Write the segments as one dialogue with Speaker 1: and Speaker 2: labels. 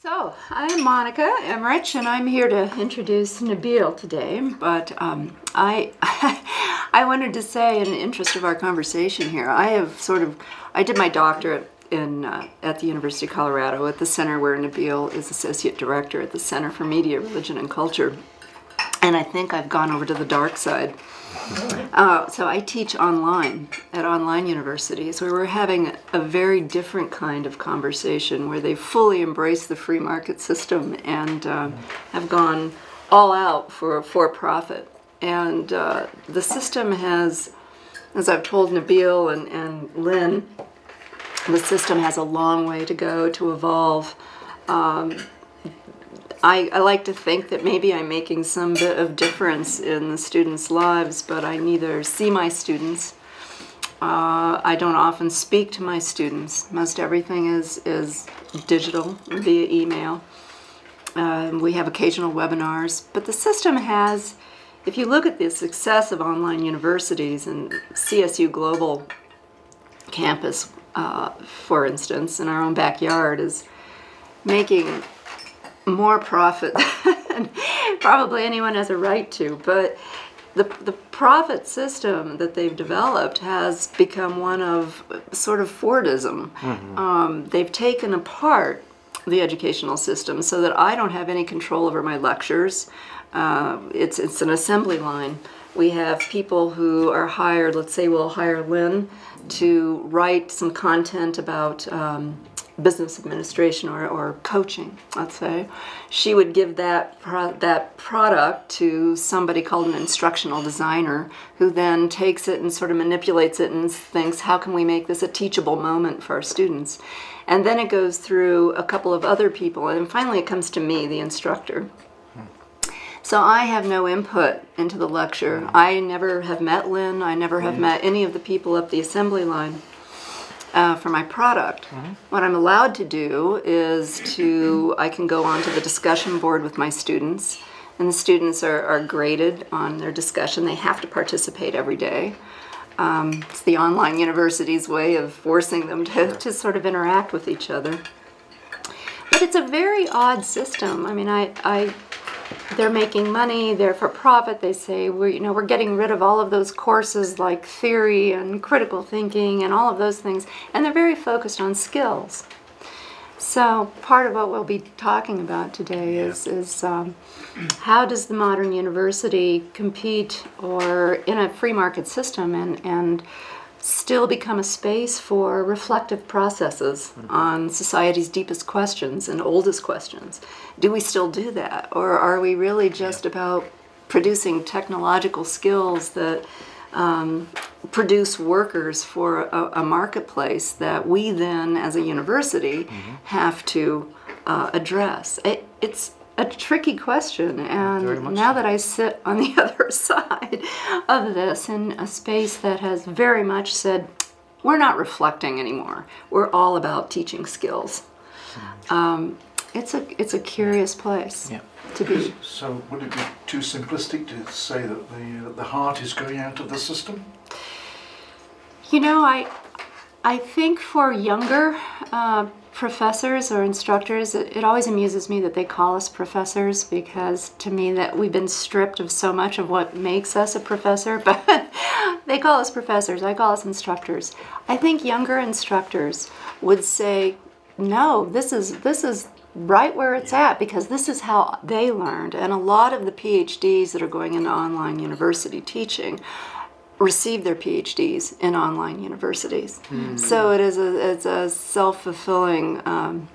Speaker 1: So, I'm Monica Emmerich, and I'm here to introduce Nabil today. But um, I, I wanted to say, in the interest of our conversation here, I have sort of, I did my doctorate in uh, at the University of Colorado at the center where Nabil is associate director at the Center for Media, Religion, and Culture, and I think I've gone over to the dark side. Uh, so I teach online at online universities where we're having a very different kind of conversation where they fully embrace the free market system and uh, have gone all out for for profit. And uh, the system has, as I've told Nabil and, and Lynn, the system has a long way to go to evolve. Um, I, I, like to think that maybe I'm making some bit of difference in the students' lives, but I neither see my students, uh, I don't often speak to my students. Most everything is, is digital via email. Um, we have occasional webinars, but the system has, if you look at the success of online universities and CSU Global campus, uh, for instance, in our own backyard, is making more profit than probably anyone has a right to. But the, the profit system that they've developed has become one of sort of Fordism. Mm-hmm. Um, they've taken apart the educational system so that I don't have any control over my lectures. Uh, it's, it's an assembly line. We have people who are hired, let's say we'll hire Lynn to write some content about um, business administration or, or coaching, let's say, she would give that pro that product to somebody called an instructional designer, who then takes it and sort of manipulates it and thinks, how can we make this a teachable moment for our students? And then it goes through a couple of other people, and finally it comes to me, the instructor. So I have no input into the lecture. Mm. I never have met Lynn. I never have mm. met any of the people up the assembly line uh, for my product. Mm-hmm. What I'm allowed to do is to, I can go onto the discussion board with my students, and the students are, are graded on their discussion. They have to participate every day. Um, it's the online university's way of forcing them to, to sort of interact with each other. But it's a very odd system. I mean, I, I they're making money, they're for profit. They say we're you know we're getting rid of all of those courses like theory and critical thinking and all of those things, and they're very focused on skills. So part of what we'll be talking about today yeah. is is um, how does the modern university compete or in a free market system and and still become a space for reflective processes mm-hmm. on society's deepest questions and oldest questions. Do we still do that? Or are we really just yeah. about producing technological skills that um, produce workers for a, a, marketplace that we then, as a university, mm-hmm. have to uh, address? It, it's a tricky question, and now so. that I sit on the other side of this in a space that has very much said, we're not reflecting anymore. We're all about teaching skills. Hmm. Um, it's a it's a curious place yeah. to be.
Speaker 2: So, would it be too simplistic to say that the the heart is going out of the system?
Speaker 1: You know, I I think for younger uh, professors or instructors, it, it, always amuses me that they call us professors because to me that we've been stripped of so much of what makes us a professor, but they call us professors, I call us instructors. I think younger instructors would say, no, this is, this is right where it's at because this is how they learned. And a lot of the PhDs that are going into online university teaching receive their PhDs in online universities. Mm. So it is a, it's a self-fulfilling um,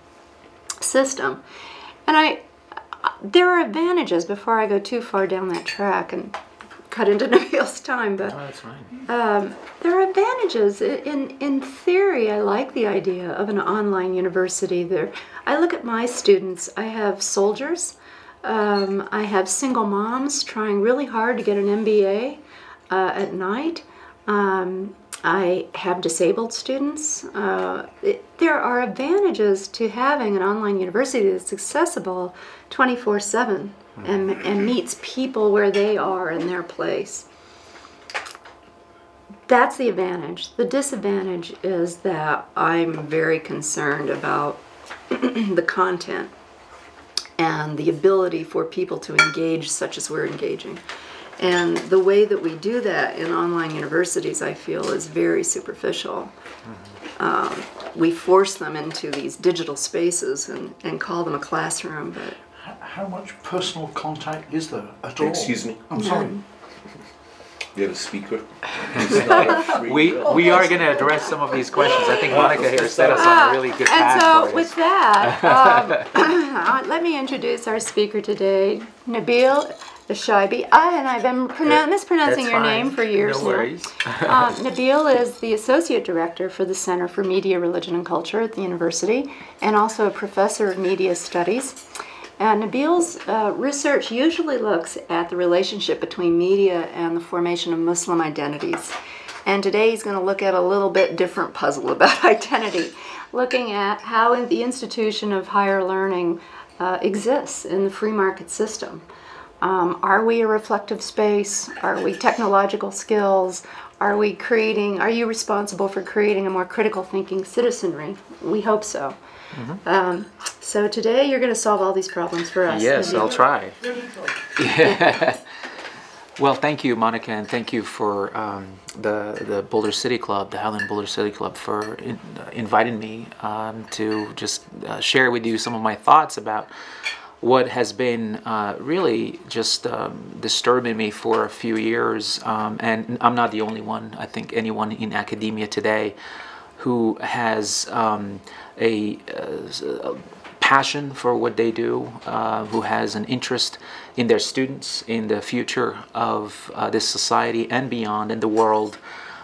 Speaker 1: system. And I, there are advantages before I go too far down that track and cut into Nabil's time, but
Speaker 3: oh, that's fine.
Speaker 1: Um, there are advantages. In, in theory, I like the idea of an online university. There, I look at my students. I have soldiers. Um, I have single moms trying really hard to get an MBA uh, at night. Um, I have disabled students. Uh, it, there are advantages to having an online university that's accessible 24 7 and, and meets people where they are in their place. That's the advantage. The disadvantage is that I'm very concerned about the content and the ability for people to engage such as we're engaging. And the way that we do that in online universities, I feel, is very superficial. Um, we force them into these digital spaces and, and call them a classroom, but
Speaker 2: How much personal contact is there at all?
Speaker 3: Excuse me?
Speaker 2: I'm sorry.
Speaker 3: We have a speaker. It's not a free
Speaker 4: We, we are going to address some of these questions. I think Monica here set us on a really good path.
Speaker 1: and
Speaker 4: path
Speaker 1: so
Speaker 4: for
Speaker 1: with
Speaker 4: this.
Speaker 1: that, um, let me introduce our speaker today, Nabil Shaibi. I and I've been pronoun- mispronouncing your name for years
Speaker 4: No
Speaker 1: now. Um, Nabil is the Associate Director for the Center for Media, Religion, and Culture at the university, and also a Professor of Media Studies. And Nabil's uh, research usually looks at the relationship between media and the formation of Muslim identities. And today he's going to look at a little bit different puzzle about identity, looking at how the institution of higher learning uh, exists in the free market system. Um, are we a reflective space? Are we technological skills? Are we creating, are you responsible for creating a more critical thinking citizenry? We hope so. Um, so today you're going to solve all these problems for us.
Speaker 4: Yes, I'll try. Well, thank you, Monica, and thank you for um, the the Boulder City Club, the Highland Boulder City Club, for in, uh, inviting me um, to just uh, share with you some of my thoughts about what has been uh, really just um, disturbing me for a few years. Um, and I'm not the only one. I think anyone in academia today who has um, a, uh, passion for what they do, uh, who has an interest in their students, in the future of uh, this society and beyond, in the world,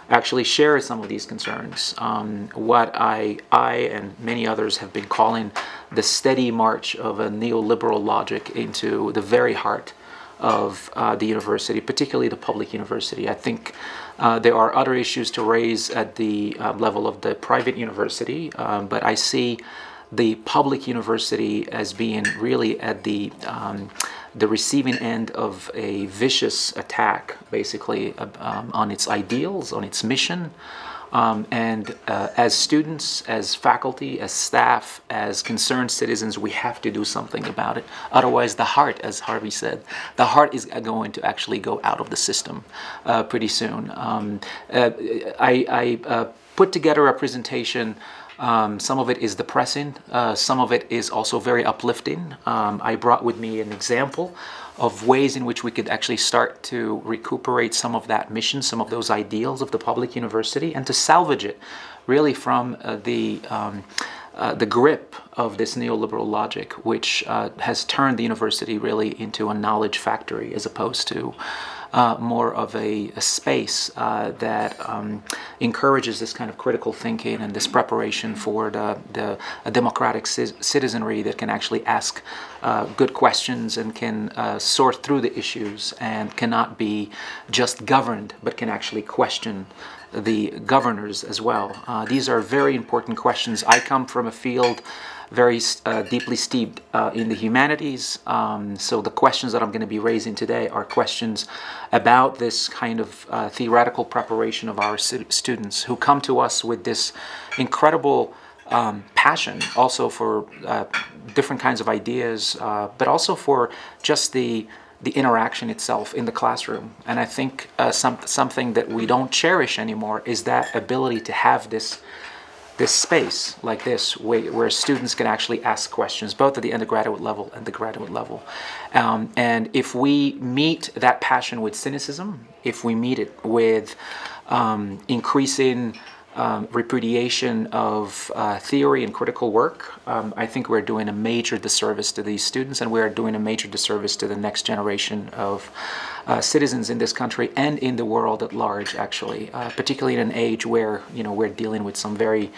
Speaker 4: actually share some of these concerns. Um, what I, I and many others have been calling the steady march of a neoliberal logic into the very heart of uh, the university, particularly the public university. I think uh, there are other issues to raise at the uh, level of the private university, um, but I see the public university as being really at the um, the receiving end of a vicious attack, basically uh, um, on its ideals, on its mission. Um, and uh, as students, as faculty, as staff, as concerned citizens, we have to do something about it. Otherwise, the heart, as Harvey said, the heart is going to actually go out of the system uh, pretty soon. Um, uh, I, I uh, put together a presentation. Um, some of it is depressing. Uh, some of it is also very uplifting. Um, I brought with me an example of ways in which we could actually start to recuperate some of that mission, some of those ideals of the public university, and to salvage it really from uh, the um, uh, the grip of this neoliberal logic, which uh, has turned the university really into a knowledge factory as opposed to uh, more of a, a space uh, that um, encourages this kind of critical thinking and this preparation for the, the democratic ci- citizenry that can actually ask uh, good questions and can uh, sort through the issues and cannot be just governed but can actually question the governors as well. Uh, these are very important questions. I come from a field very uh, deeply steeped uh, in the humanities. Um, so the questions that I'm going to be raising today are questions about this kind of uh, theoretical preparation of our students who come to us with this incredible um, passion also for uh, different kinds of ideas, uh, but also for just the the interaction itself in the classroom. And I think uh, some, something that we don't cherish anymore is that ability to have this this space like this where, where students can actually ask questions both at the undergraduate level and the graduate level um, and if we meet that passion with cynicism if we meet it with um, increasing um, repudiation of uh, theory and critical work, um, I think we're doing a major disservice to these students and we're doing a major disservice to the next generation of uh, citizens in this country and in the world at large, actually, uh, particularly in an age where, you know, we're dealing with some very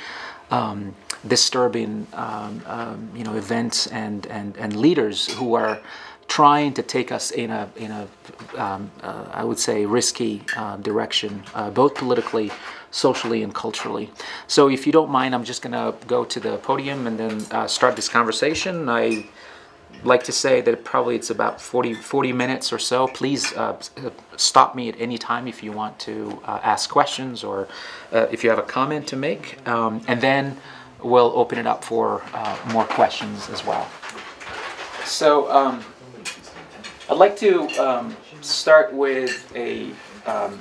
Speaker 4: um, disturbing, um, um, you know, events and, and, and leaders who are trying to take us in a in a um, uh, I would say risky uh, direction, uh, both politically, socially, and culturally. So, if you don't mind, I'm just going to go to the podium and then uh, start this conversation. I like to say that probably it's about 40, 40 minutes or so. Please uh, stop me at any time if you want to uh, ask questions or uh, if you have a comment to make, um, and then we'll open it up for uh, more questions as well. So um, I'd like to um, start with a um,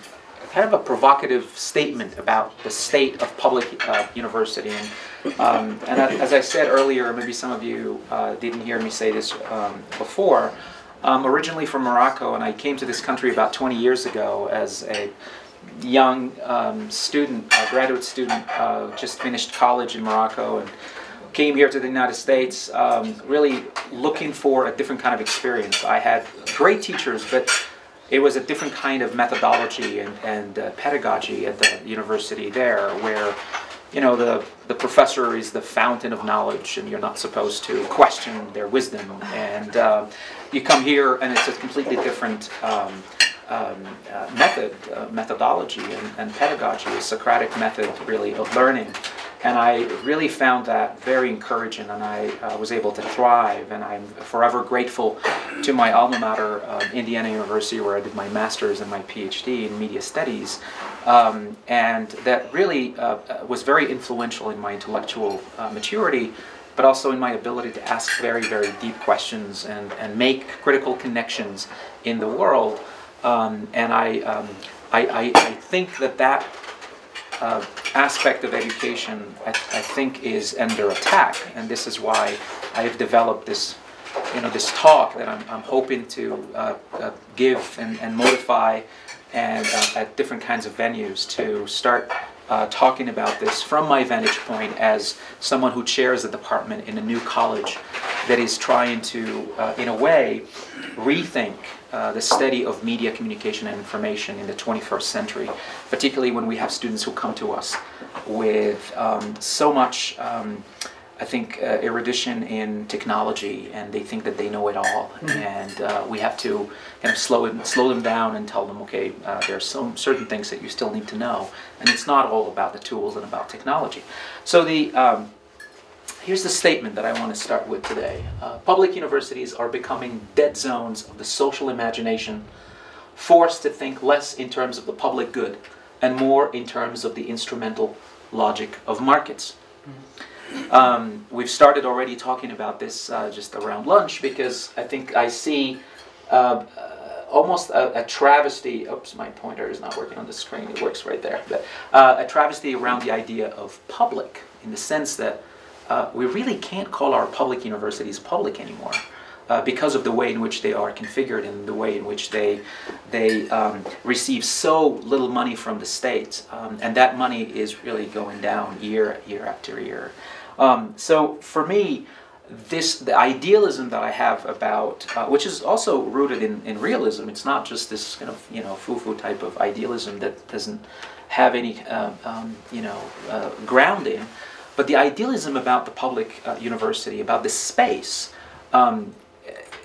Speaker 4: kind of a provocative statement about the state of public uh, university. And, um, and as I said earlier, maybe some of you uh, didn't hear me say this um, before. I'm originally from Morocco, and I came to this country about 20 years ago as a young um, student, a graduate student, uh, just finished college in Morocco, and came here to the United States, um, really looking for a different kind of experience. I had great teachers, but it was a different kind of methodology and, and uh, pedagogy at the university there, where you know the the professor is the fountain of knowledge, and you're not supposed to question their wisdom. And uh, you come here, and it's a completely different. Um, um, uh, method, uh, methodology, and, and pedagogy, a Socratic method, really, of learning. And I really found that very encouraging, and I uh, was able to thrive. And I'm forever grateful to my alma mater, uh, Indiana University, where I did my master's and my PhD in media studies. Um, and that really uh, uh was very influential in my intellectual uh, maturity, but also in my ability to ask very, very deep questions and, and make critical connections in the world. Um, and I, um, I, I, I think that that uh, aspect of education, I, I, think, is under attack, and this is why I have developed this, you know, this talk that I'm, I'm hoping to uh, uh, give and, and modify, and uh, at different kinds of venues to start uh, talking about this from my vantage point as someone who chairs a department in a new college that is trying to, uh, in a way, rethink uh, the study of media communication and information in the 21st century, particularly when we have students who come to us with um, so much, um, I think, uh, erudition in technology, and they think that they know it all. Mm-hmm. And uh, we have to kind of slow, it, slow them down and tell them, okay, uh, there are some certain things that you still need to know, and it's not all about the tools and about technology. So the um, Here's the statement that I want to start with today. Uh, public universities are becoming dead zones of the social imagination, forced to think less in terms of the public good and more in terms of the instrumental logic of markets. Um, we've started already talking about this uh, just around lunch because I think I see uh, almost a, a, travesty. Oops, my pointer is not working on the screen. It works right there. But, uh, a travesty around the idea of public in the sense that uh, we really can't call our public universities public anymore. Uh, because of the way in which they are configured and the way in which they they um, receive so little money from the state, um, and that money is really going down year year after year. Um, so for me, this the idealism that I have about, uh, which is also rooted in, in realism. It's not just this kind of you know foo-foo type of idealism that doesn't have any uh, um, you know uh, grounding. But the idealism about the public uh, university, about this space, um,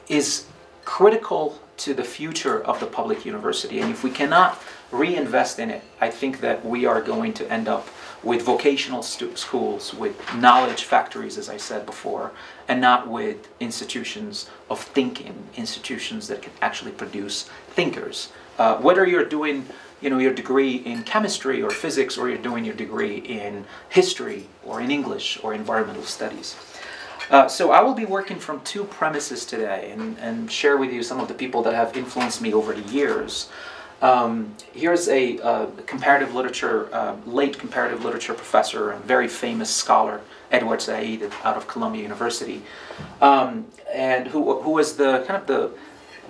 Speaker 4: is critical to the future of the public university. And if we cannot reinvest in it, I think that we are going to end up with vocational schools, with knowledge factories, as I said before, and not with institutions of thinking, institutions that can actually produce thinkers. Uh, whether you're doing you know, your degree in chemistry or physics or you're doing your degree in history or in English or environmental studies. Uh, so I will be working from two premises today and, and share with you some of the people that have influenced me over the years. Um, here's a comparative literature, uh, late comparative literature professor and very famous scholar, Edward Said out of Columbia University, um, and who, who was the kind of the,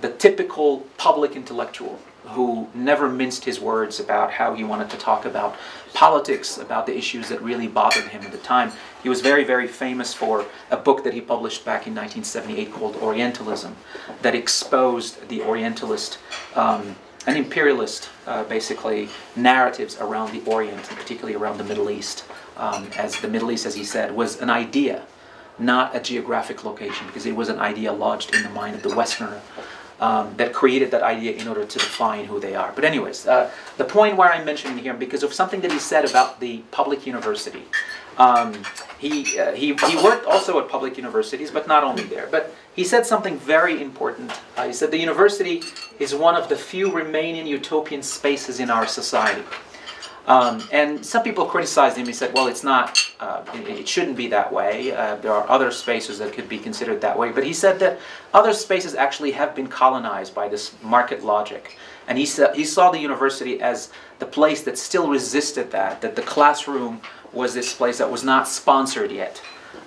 Speaker 4: the typical public intellectual who never minced his words about how he wanted to talk about politics, about the issues that really bothered him at the time. He was very, very famous for a book that he published back in 1978 called Orientalism, that exposed the Orientalist um, and imperialist, uh, basically, narratives around the Orient, particularly around the Middle East, um, as the Middle East, as he said, was an idea, not a geographic location, because it was an idea lodged in the mind of the Westerner um, that created that idea in order to define who they are. But anyways, uh, the point where I'm mentioning here, because of something that he said about the public university. Um, he, uh, he, he worked also at public universities, but not only there. But he said something very important. Uh, he said the university is one of the few remaining utopian spaces in our society. Um, and some people criticized him. He said, "Well, it's not. Uh, it, shouldn't be that way. Uh, there are other spaces that could be considered that way." But he said that other spaces actually have been colonized by this market logic, and he said he saw the university as the place that still resisted that. That the classroom was this place that was not sponsored yet.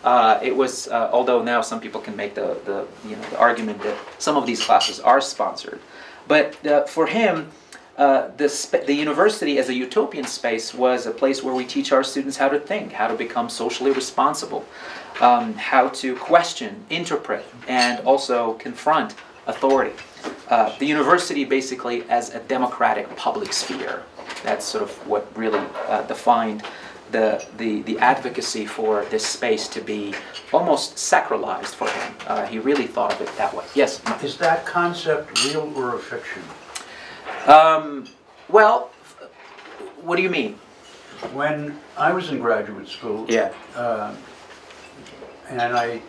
Speaker 4: Uh, it was, uh, although now some people can make the, the, you know, the argument that some of these classes are sponsored. But uh, for him, uh, the, the university as a utopian space was a place where we teach our students how to think, how to become socially responsible, um, how to question, interpret, and also confront authority. Uh, the university basically as a democratic public sphere. That's sort of what really uh, defined the, the, the advocacy for this space to be almost sacralized for him. Uh, he really thought of it that way. Yes?
Speaker 2: Is that concept real or a fiction?
Speaker 4: Um, well, what do you mean?
Speaker 2: When I was in graduate school,
Speaker 4: Yeah.
Speaker 2: uh, and I,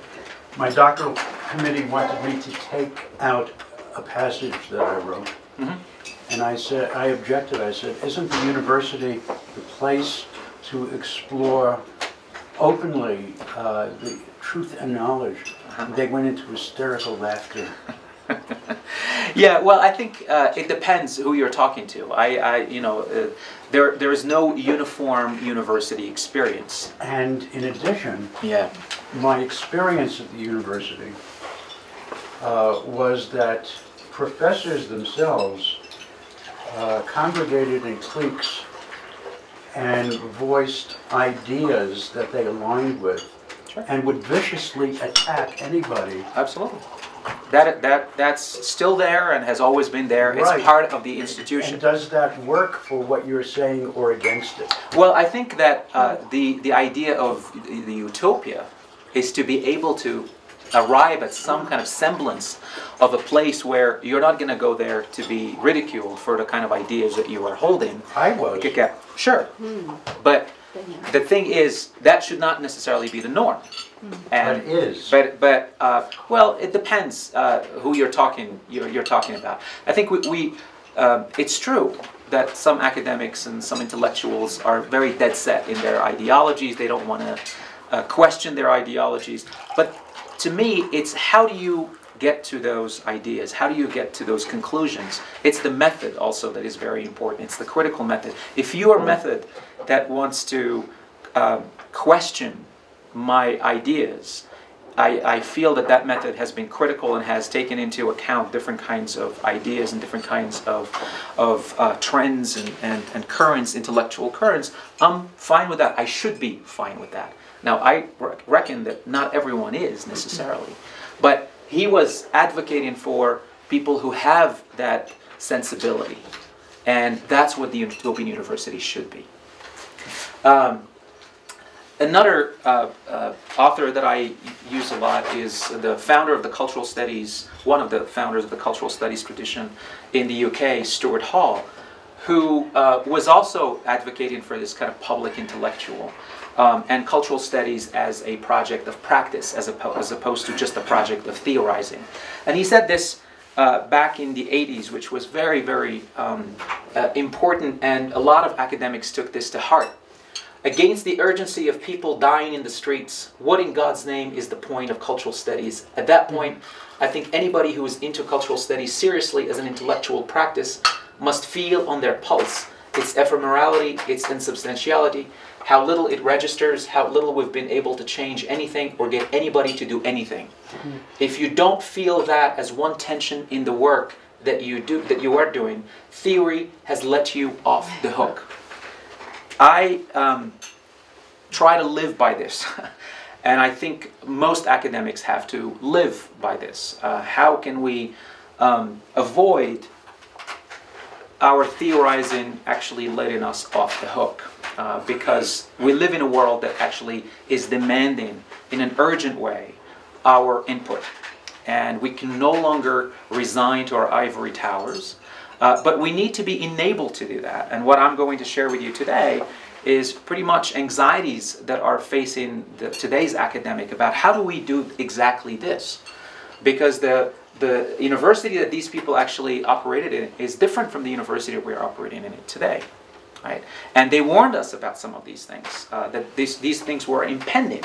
Speaker 2: my doctoral committee wanted me to take out a passage that I wrote. And I said, I objected, I said, isn't the university the place to explore openly uh, the truth and knowledge? And They went into hysterical laughter.
Speaker 4: Yeah, well, I think uh, it depends who you're talking to. I, I you know, uh, there there is no uniform university experience.
Speaker 2: And in addition,
Speaker 4: Yeah.
Speaker 2: my experience at the university uh, was that professors themselves uh, congregated in cliques and voiced ideas that they aligned with
Speaker 4: Sure.
Speaker 2: and would viciously attack anybody.
Speaker 4: Absolutely. That that that's still there and has always been there. It's
Speaker 2: Right.
Speaker 4: part of the institution.
Speaker 2: And
Speaker 4: institution.
Speaker 2: does that work for what you're saying or against it?
Speaker 4: Well, I think that uh, the the idea of the, the utopia is to be able to arrive at some kind of semblance of a place where you're not going to go there to be ridiculed for the kind of ideas that you are holding.
Speaker 2: I was.
Speaker 4: Kick out. Sure, but the thing is that should not necessarily be the norm. And
Speaker 2: But it is.
Speaker 4: But but uh, well, it depends uh, who you're talking you're, you're talking about. I think we, we uh, it's true that some academics and some intellectuals are very dead set in their ideologies. They don't want to uh, question their ideologies. But to me, it's how do you get to those ideas? How do you get to those conclusions? It's the method also that is very important. It's the critical method. If your method that wants to um, question my ideas, I, I feel that that method has been critical and has taken into account different kinds of ideas and different kinds of, of uh, trends and, and, and currents, intellectual currents. I'm fine with that. I should be fine with that. Now, I re- reckon that not everyone is necessarily, but he was advocating for people who have that sensibility, and that's what the Utopian University should be. Um, Another uh, uh, author that I use a lot is the founder of the cultural studies, one of the founders of the cultural studies tradition in the UK, Stuart Hall, who uh, was also advocating for this kind of public intellectual um, and cultural studies as a project of practice as, oppo- as opposed to just a project of theorizing. And he said this uh, back in the 80s, which was very, very um, uh, important, and a lot of academics took this to heart. Against the urgency of people dying in the streets, what in God's name is the point of cultural studies? At that mm. point, I think anybody who is into cultural studies seriously as an intellectual practice must feel on their pulse its ephemerality, its insubstantiality, how little it registers, how little we've been able to change anything or get anybody to do anything. Mm. If you don't feel that as one tension in the work that you do that you are doing, theory has let you off the hook. I um, try to live by this. and I think most academics have to live by this. Uh, how can we um, avoid our theorizing actually letting us off the hook? Uh, because we live in a world that actually is demanding, in an urgent way, our input. And we can no longer resign to our ivory towers. Uh, but we need to be enabled to do that. And what I'm going to share with you today is pretty much anxieties that are facing the, today's academic about how do we do exactly this? Because the, the university that these people actually operated in is different from the university we're operating in today. right? And they warned us about some of these things, uh, that these, these things were impending.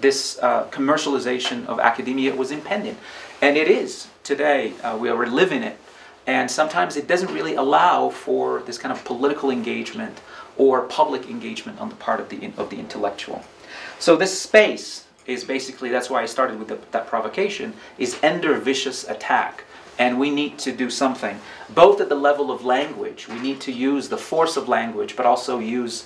Speaker 4: This uh, commercialization of academia was impending. And it is today. Uh, we are living it. And sometimes it doesn't really allow for this kind of political engagement or public engagement on the part of the, of the intellectual. So this space is basically, that's why I started with the, that provocation, is under vicious attack and we need to do something both at the level of language we need to use the force of language but also use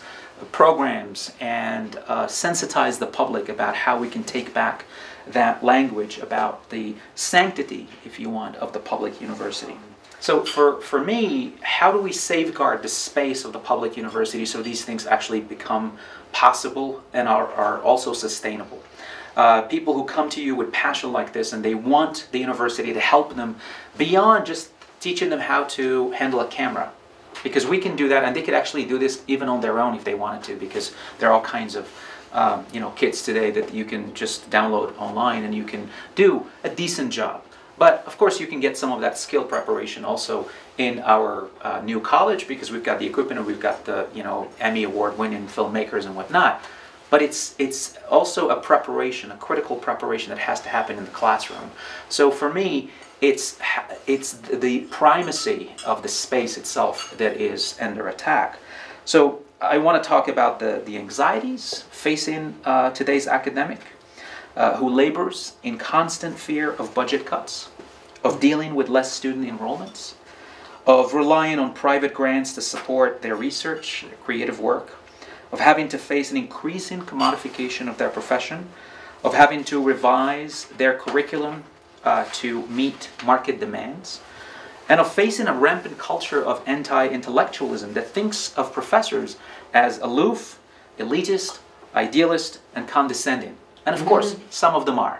Speaker 4: programs and uh, sensitize the public about how we can take back that language about the sanctity if you want of the public university so for, for me how do we safeguard the space of the public university so these things actually become possible and are, are also sustainable? Uh, people who come to you with passion like this and they want the university to help them beyond just teaching them how to handle a camera. Because we can do that and they could actually do this even on their own if they wanted to because there are all kinds of um, you know kits today that you can just download online and you can do a decent job but of course you can get some of that skill preparation also in our uh, new college because we've got the equipment and we've got the you know emmy award winning filmmakers and whatnot but it's it's also a preparation, a critical preparation that has to happen in the classroom. So for me, it's it's the primacy of the space itself that is under attack. So I want to talk about the the anxieties facing uh, today's academic, uh, who labors in constant fear of budget cuts, of dealing with less student enrollments, of relying on private grants to support their research, their creative work of having to face an increasing commodification of their profession, of having to revise their curriculum uh, to meet market demands, and of facing a rampant culture of anti intellectualism that thinks of professors as aloof, elitist, idealist, and condescending. And of course, mm-hmm. some of them are.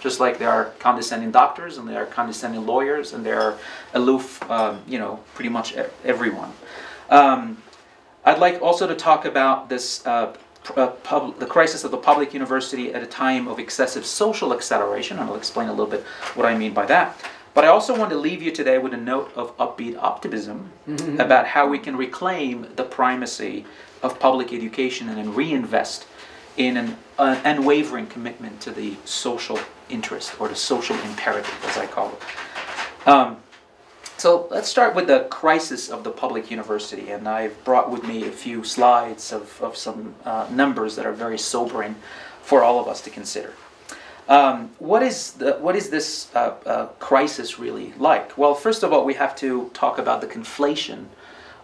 Speaker 4: Just like there are condescending doctors and there are condescending lawyers and there are aloof, um, you know, pretty much everyone. Um, I'd like also to talk about this uh, uh, the crisis of the public university at a time of excessive social acceleration, and I'll explain a little bit what I mean by that. But I also want to leave you today with a note of upbeat optimism mm-hmm. about how we can reclaim the primacy of public education and then reinvest in an uh, unwavering commitment to the social interest or the social imperative, as I call it. Um, so let's start with the crisis of the public university, and I've brought with me a few slides of, of some uh, numbers that are very sobering for all of us to consider. Um, what is the what is this uh, uh, crisis really like? Well, first of all, we have to talk about the conflation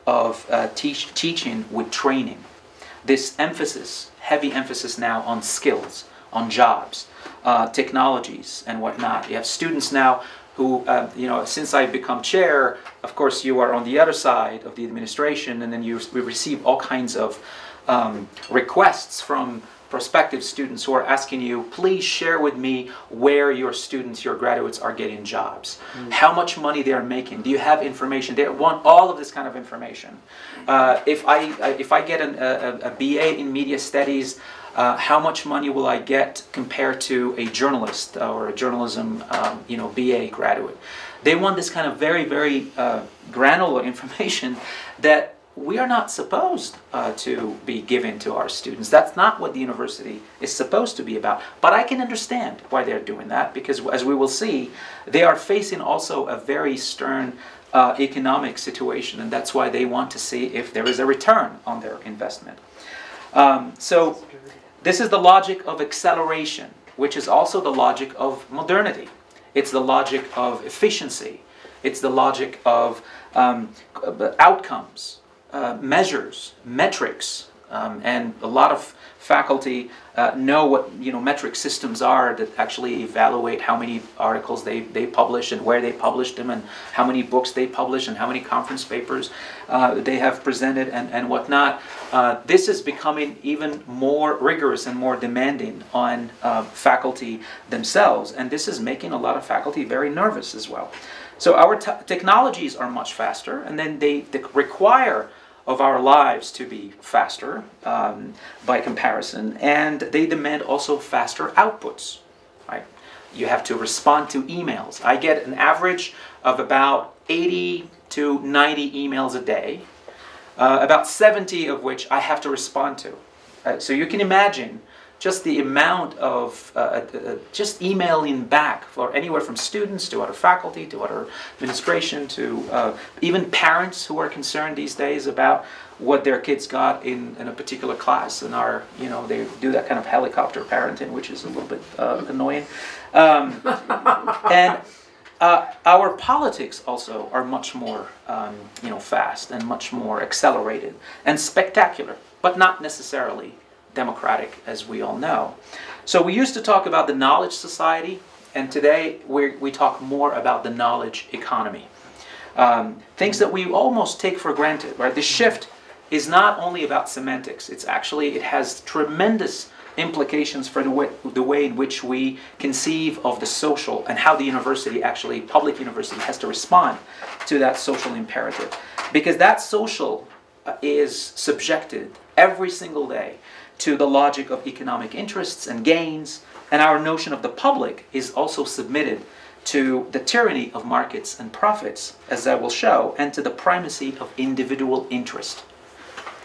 Speaker 4: of uh, teach, teaching with training. This emphasis, heavy emphasis now on skills, on jobs, uh, technologies, and whatnot. You have students now who, um, you know, since I've become chair, of course, you are on the other side of the administration, and then you we receive all kinds of um, requests from prospective students who are asking you, please share with me where your students, your graduates are getting jobs, mm. how much money they are making. Do you have information? They want all of this kind of information. Uh, if I if I get an, a, a BA in media studies, uh, how much money will I get compared to a journalist or a journalism, um, you know, BA graduate? They want this kind of very, very uh, granular information that we are not supposed uh, to be given to our students. That's not what the university is supposed to be about. But I can understand why they're doing that because, as we will see, they are facing also a very stern uh, economic situation, and that's why they want to see if there is a return on their investment. Um, so this is the logic of acceleration, which is also the logic of modernity. It's the logic of efficiency. It's the logic of um, outcomes, uh, measures, metrics, um, and a lot of faculty uh, know what you know metric systems are that actually evaluate how many articles they, they publish and where they published them and how many books they publish and how many conference papers uh, they have presented and, and whatnot. Uh, this is becoming even more rigorous and more demanding on uh, faculty themselves and this is making a lot of faculty very nervous as well. So our technologies are much faster and then they, they require of our lives to be faster um, by comparison, and they demand also faster outputs. Right? You have to respond to emails. I get an average of about 80 to 90 emails a day. uh, about 70 of which I have to respond to. Uh, so you can imagine just the amount of uh, uh, uh, just emailing back for anywhere from students to other faculty to other administration to uh, even parents who are concerned these days about what their kids got in, in a particular class and are you know they do that kind of helicopter parenting which is a little bit uh, annoying. Um, and uh, our politics also are much more um, you know fast and much more accelerated and spectacular but not necessarily democratic, as we all know. So we used to talk about the knowledge society, and today we we talk more about the knowledge economy. Um, things that we almost take for granted, right? The shift is not only about semantics. It's actually, it has tremendous implications for the way, the way in which we conceive of the social and how the university actually, public university, has to respond to that social imperative. Because that social uh, is subjected every single day to the logic of economic interests and gains, and our notion of the public is also submitted to the tyranny of markets and profits, as I will show, and to the primacy of individual interest.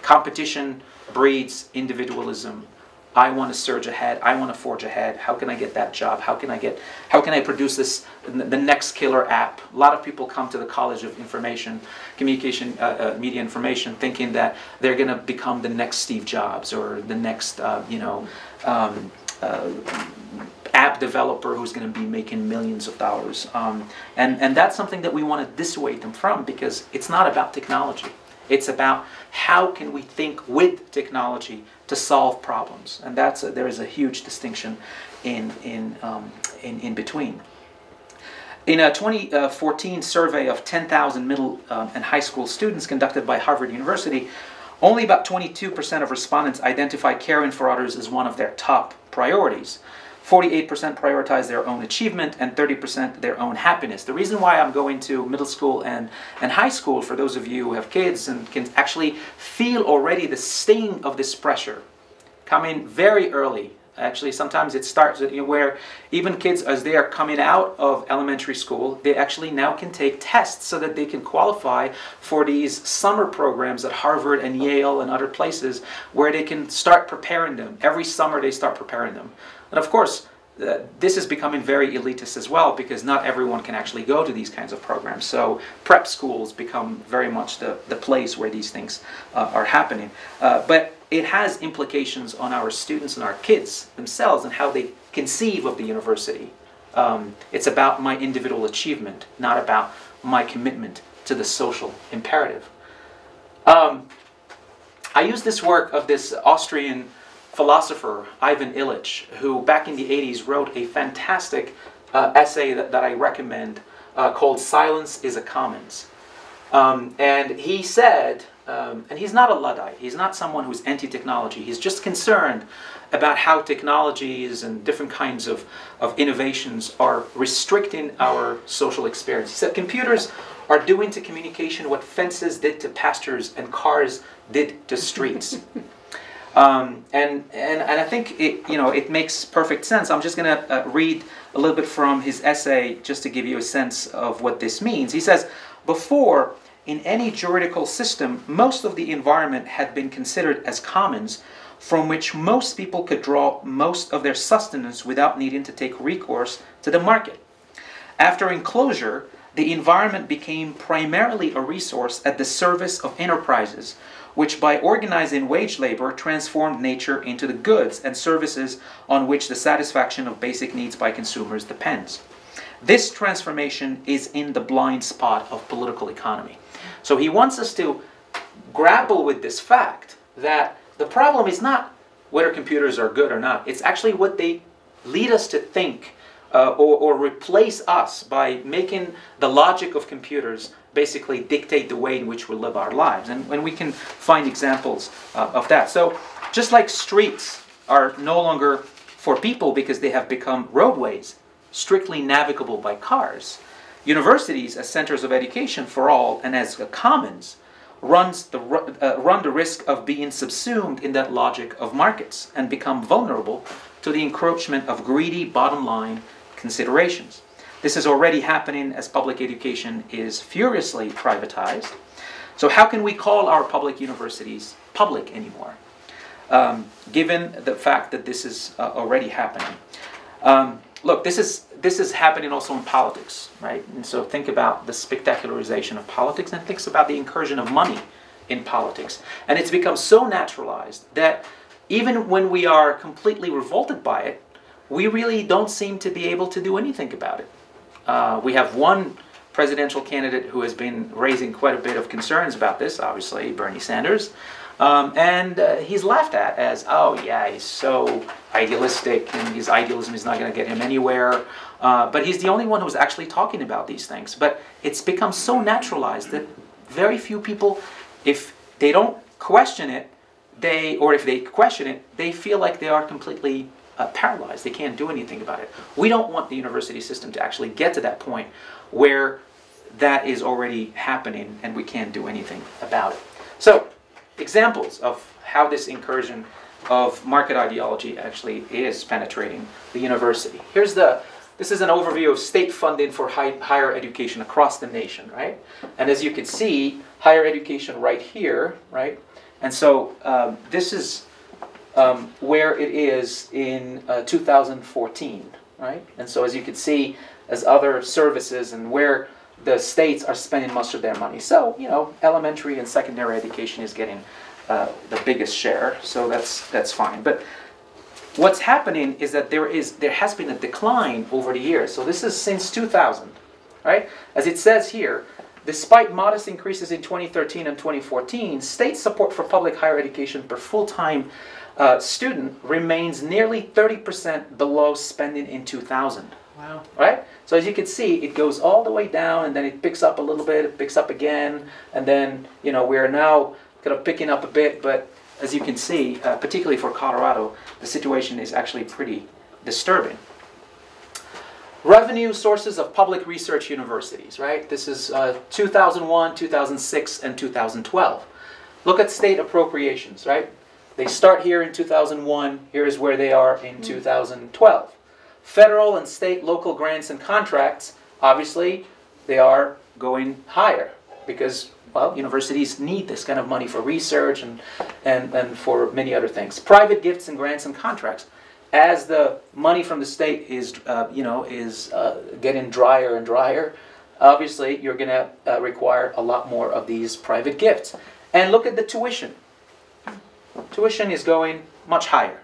Speaker 4: Competition breeds individualism, I want to surge ahead. I want to forge ahead. How can I get that job? How can I get? How can I produce this the next killer app? A lot of people come to the College of Information, Communication, uh, uh, Media Information, thinking that they're going to become the next Steve Jobs or the next, uh, you know. Um, uh, app developer who's going to be making millions of dollars. Um, and, and that's something that we want to dissuade them from because it's not about technology. It's about how can we think with technology to solve problems, and that's a, there is a huge distinction in in um, in, in between. In a 2014 survey of 10,000 middle um, and high school students conducted by Harvard University, only about 22% of respondents identify caring for others as one of their top priorities. 48% prioritize their own achievement and 30% their own happiness. The reason why I'm going to middle school and, and high school, for those of you who have kids and can actually feel already the sting of this pressure coming very early. Actually, sometimes it starts where even kids, as they are coming out of elementary school, they actually now can take tests so that they can qualify for these summer programs at Harvard and Yale and other places where they can start preparing them. Every summer they start preparing them. And of course, uh, this is becoming very elitist as well because not everyone can actually go to these kinds of programs. So prep schools become very much the, the place where these things uh, are happening. Uh, but it has implications on our students and our kids themselves and how they conceive of the university. Um, it's about my individual achievement, not about my commitment to the social imperative. Um, I use this work of this Austrian philosopher Ivan Illich, who back in the 80s wrote a fantastic uh, essay that, that I recommend uh, called Silence is a Commons. Um, and he said, um, and he's not a Luddite, he's not someone who's anti technology, he's just concerned about how technologies and different kinds of, of innovations are restricting our social experience. He said computers are doing to communication what fences did to pastures and cars did to streets. Um, and, and, and I think it, you know, it makes perfect sense. I'm just going to uh, read a little bit from his essay just to give you a sense of what this means. He says, Before, in any juridical system, most of the environment had been considered as commons from which most people could draw most of their sustenance without needing to take recourse to the market. After enclosure, the environment became primarily a resource at the service of enterprises which by organizing wage labor transformed nature into the goods and services on which the satisfaction of basic needs by consumers depends. This transformation is in the blind spot of political economy. So he wants us to grapple with this fact that the problem is not whether computers are good or not, it's actually what they lead us to think uh, or, or replace us by making the logic of computers basically dictate the way in which we live our lives. And, and we can find examples uh, of that. So just like streets are no longer for people because they have become roadways, strictly navigable by cars, universities as centers of education for all and as commons runs the, uh, run the risk of being subsumed in that logic of markets and become vulnerable to the encroachment of greedy bottom line considerations. This is already happening as public education is furiously privatized. So how can we call our public universities public anymore, um, given the fact that this is uh, already happening? Um, look, this is this is happening also in politics, right? And so think about the spectacularization of politics, and think about the incursion of money in politics, and it's become so naturalized that even when we are completely revolted by it, we really don't seem to be able to do anything about it. Uh, we have one presidential candidate who has been raising quite a bit of concerns about this, obviously, Bernie Sanders. Um, and uh, he's laughed at as, oh, yeah, he's so idealistic and his idealism is not going to get him anywhere. Uh, but he's the only one who's actually talking about these things. But it's become so naturalized that very few people, if they don't question it, they, or if they question it, they feel like they are completely uh, paralyzed. They can't do anything about it. We don't want the university system to actually get to that point where that is already happening and we can't do anything about it. So, examples of how this incursion of market ideology actually is penetrating the university. Here's the this is an overview of state funding for high, higher education across the nation, right? And as you can see, higher education right here, right? And so um, this is um, where it is in uh, 2014, right? And so as you can see, as other services and where the states are spending most of their money. So, you know, elementary and secondary education is getting uh, the biggest share, so that's, that's fine. But what's happening is that there is there has been a decline over the years. So this is since 2000, right? As it says here, despite modest increases in 2013 and 2014, state support for public higher education per full-time uh, student remains nearly 30% below spending in 2000.
Speaker 5: Wow.
Speaker 4: Right? So as you can see, it goes all the way down and then it picks up a little bit, it picks up again, and then, you know, we're now kind of picking up a bit, but as you can see, uh, particularly for Colorado, the situation is actually pretty disturbing. Revenue sources of public research universities, right? This is uh, 2001, 2006, and 2012. Look at state appropriations, right? They start here in 2001, here is where they are in 2012. Federal and state local grants and contracts, obviously, they are going higher because, well, universities need this kind of money for research and, and, and for many other things. Private gifts and grants and contracts. As the money from the state is, uh, you know, is uh, getting drier and drier, obviously you're going to uh, require a lot more of these private gifts. And look at the tuition. Tuition is going much higher,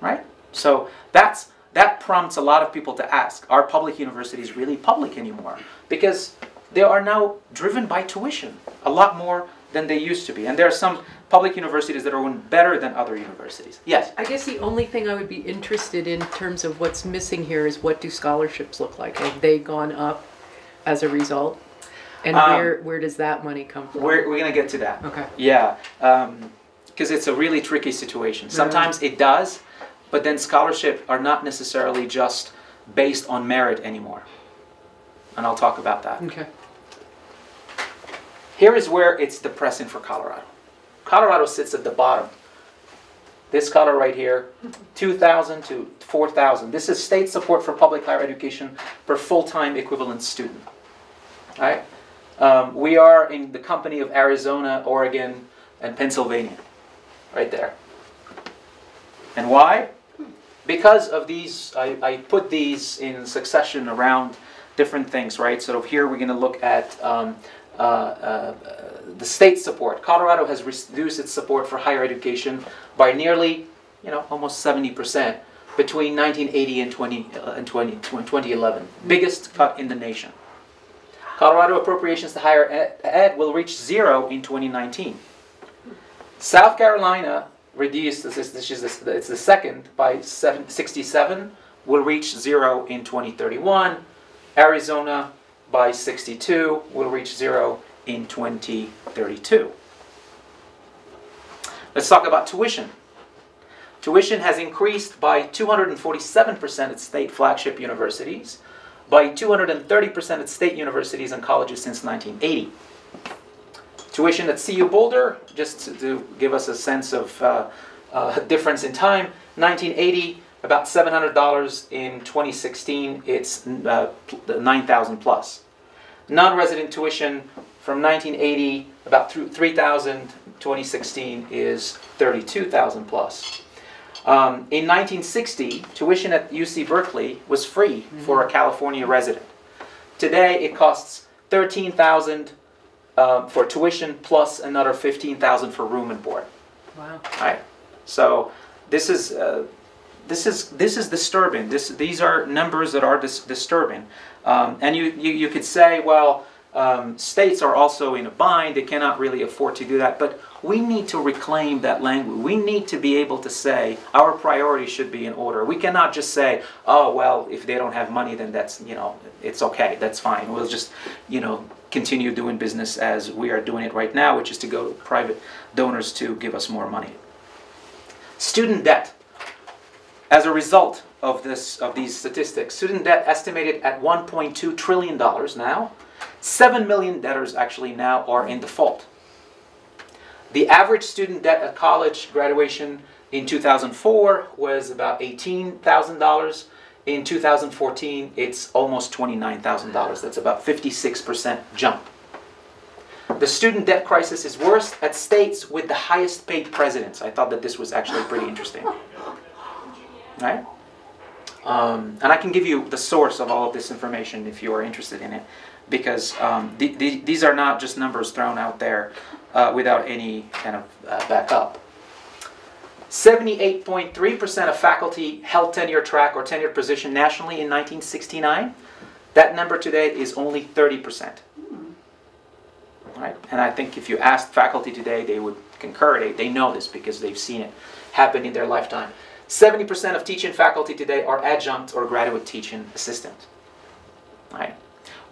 Speaker 4: right? So that's that prompts a lot of people to ask, are public universities really public anymore? Because they are now driven by tuition a lot more than they used to be. And there are some public universities that are doing better than other universities. Yes?
Speaker 5: I guess the only thing I would be interested in terms of what's missing here is what do scholarships look like? Have they gone up as a result? And
Speaker 4: Um,
Speaker 5: where where does that money come from?
Speaker 4: We're, we're going to get to that.
Speaker 5: Okay.
Speaker 4: Yeah, because it's a really tricky situation. Sometimes it does, but then scholarship are not necessarily just based on merit anymore. And I'll talk about that.
Speaker 5: Okay.
Speaker 4: Here is where it's depressing for Colorado. Colorado sits at the bottom. This color right here, 2,000 to 4,000. This is state support for public higher education per full-time equivalent student. All right? Um, we are in the company of Arizona, Oregon, and Pennsylvania, right there. And why? Because of these, I, I put these in succession around different things, right? So here we're going to look at um, uh, uh, the state support. Colorado has reduced its support for higher education by nearly, you know, almost 70% between 1980 and, 20, uh, and 20, 2011. Biggest cut in the nation. Colorado appropriations to higher ed, ed will reach zero in 2019. South Carolina reduced, this is, the, it's the second, by seven, 67, will reach zero in 2031. Arizona by 62 will reach zero in 2032. Let's talk about tuition. Tuition has increased by 247% at state flagship universities, by 230% at state universities and colleges since 1980. Tuition at CU Boulder, just to, to give us a sense of uh, uh, difference in time, 1980, about $700. In 2016, it's uh, 9,000 plus. Non-resident tuition from 1980 about through 3,000. 2016 is 32,000 plus. Um, in 1960, tuition at UC Berkeley was free for a California resident. Today, it costs 13,000 um, for tuition plus another 15,000 for room and board.
Speaker 5: Wow.
Speaker 4: Right. So this is uh, this is this is disturbing. This these are numbers that are dis- disturbing. Um, and you, you you could say, well, um, states are also in a bind. They cannot really afford to do that. But we need to reclaim that language. We need to be able to say our priorities should be in order. We cannot just say, oh well, if they don't have money, then that's you know it's okay. That's fine. We'll just you know continue doing business as we are doing it right now, which is to go to private donors to give us more money. Student debt. As a result of this of these statistics, student debt estimated at 1.2 trillion dollars now. 7 million debtors actually now are in default. The average student debt at college graduation in 2004 was about $18,000. In 2014, it's almost $29,000. That's about 56% jump. The student debt crisis is worse at states with the highest paid presidents. I thought that this was actually pretty interesting. Right? Um, and I can give you the source of all of this information if you are interested in it, because um, the, the, these are not just numbers thrown out there uh, without any kind of uh, backup. 78.3% of faculty held tenure track or tenured position nationally in 1969. That number today is only 30%. Right? And I think if you asked faculty today, they would concur. They, they know this because they've seen it happen in their lifetime. 70% of teaching faculty today are adjunct or graduate teaching assistants. Right?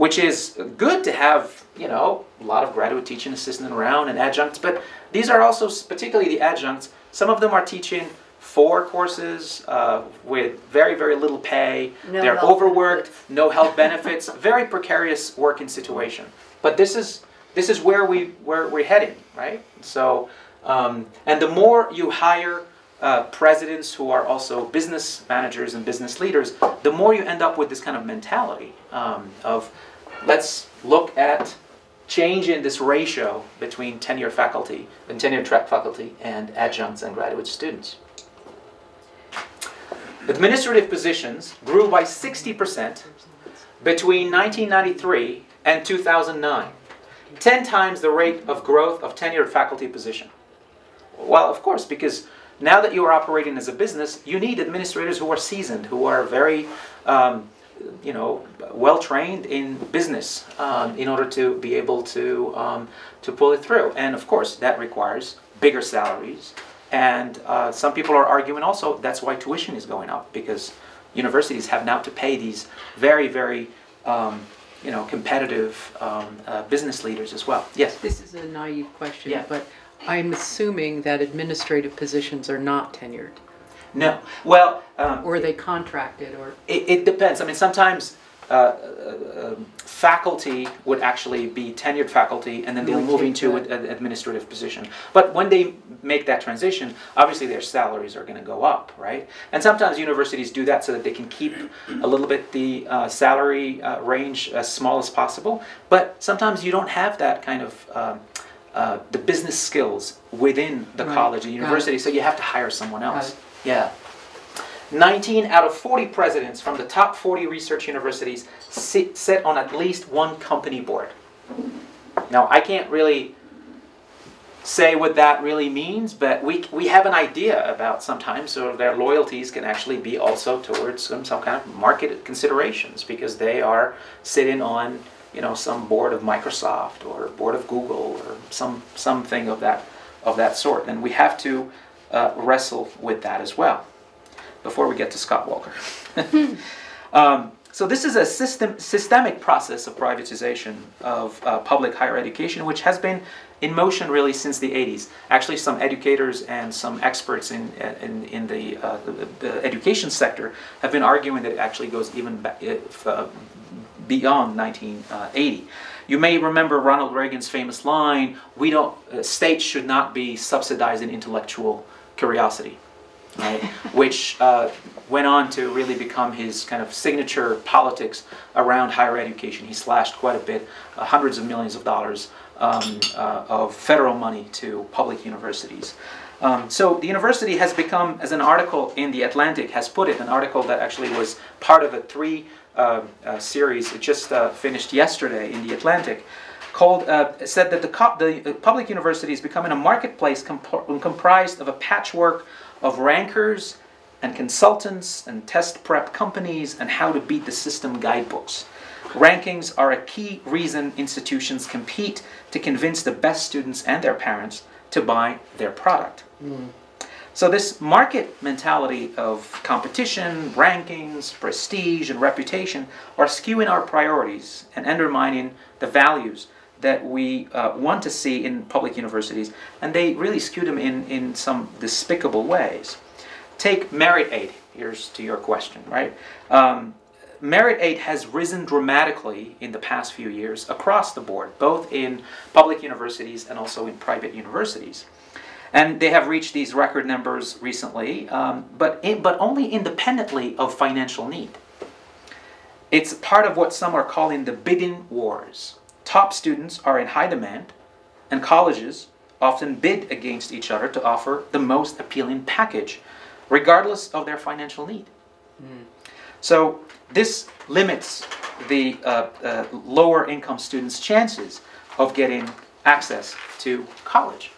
Speaker 4: Which is good to have, you know, a lot of graduate teaching assistants around and adjuncts, but these are also, particularly the adjuncts, some of them are teaching four courses uh, with very, very little pay.
Speaker 1: No
Speaker 4: They're overworked,
Speaker 1: benefits.
Speaker 4: no health benefits, very precarious working situation. But this is this is where we where we're heading, right? So, um, and the more you hire uh, presidents who are also business managers and business leaders, the more you end up with this kind of mentality um, of let's look at change in this ratio between tenure faculty and tenure track faculty and adjuncts and graduate students. Administrative positions grew by 60% between 1993 and 2009, 10 times the rate of growth of tenured faculty position. Well, of course, because now that you are operating as a business, you need administrators who are seasoned, who are very, um, you know, well trained in business um, in order to be able to um, to pull it through. And of course, that requires bigger salaries. And uh, some people are arguing also that's why tuition is going up because universities have now to pay these very, very, um, you know, competitive um, uh, business leaders as well. Yes.
Speaker 5: This is a naive question,
Speaker 4: Yeah.
Speaker 5: but I'm assuming that administrative positions are not tenured.
Speaker 4: No. Well, um,
Speaker 5: Or they contracted or?
Speaker 4: It, it depends. I mean, sometimes uh, uh, faculty would actually be tenured faculty, and then they'll move into an administrative position. But when they make that transition, obviously their salaries are going to go up, right? And sometimes universities do that so that they can keep a little bit the uh, salary uh, range as small as possible. But sometimes you don't have that kind of um, uh, the business skills within the
Speaker 5: Right.
Speaker 4: college
Speaker 5: it.
Speaker 4: university, so you have to hire someone else.
Speaker 5: it.
Speaker 4: Yeah. 19 out of 40 presidents from the top 40 research universities sit, sit on at least one company board. Now, I can't really say what that really means, but we, we have an idea about sometimes, so their loyalties can actually be also towards some, some kind of market considerations because they are sitting on, you know, some board of Microsoft or board of Google or some something of that of that sort, and we have to uh, wrestle with that as well before we get to Scott Walker. um, so this is a system, systemic process of privatization of uh, public higher education, which has been in motion really since the 80s. Actually, some educators and some experts in, in, in the, uh, the, the education sector have been arguing that it actually goes even if, uh, beyond 1980. You may remember Ronald Reagan's famous line, we don't, uh, states should not be subsidizing intellectual curiosity right? which uh, went on to really become his kind of signature politics around higher education. He slashed quite a bit, uh, hundreds of millions of dollars um, uh, of federal money to public universities. Um, so the university has become, as an article in the Atlantic has put it, an article that actually was part of a three uh, uh, series. It just uh, finished yesterday in the Atlantic. Called uh, said that the, co- the public university is becoming a marketplace comp- comprised of a patchwork of rankers and consultants and test prep companies and how to beat the system guidebooks. Rankings are a key reason institutions compete to convince the best students and their parents to buy their product. So, this market mentality of competition, rankings, prestige, and reputation are skewing our priorities and undermining the values that we uh, want to see in public universities, and they really skew them in, in some despicable ways. Take merit aid. Here's to your question, right? Um, merit aid has risen dramatically in the past few years across the board, both in public universities and also in private universities. And they have reached these record numbers recently, um, but, in, but only independently of financial need. It's part of what some are calling the bidding wars. Top students are in high demand, and colleges often bid against each other to offer the most appealing package, regardless of their financial need. So this limits the uh, uh, lower income students' chances of getting access to college.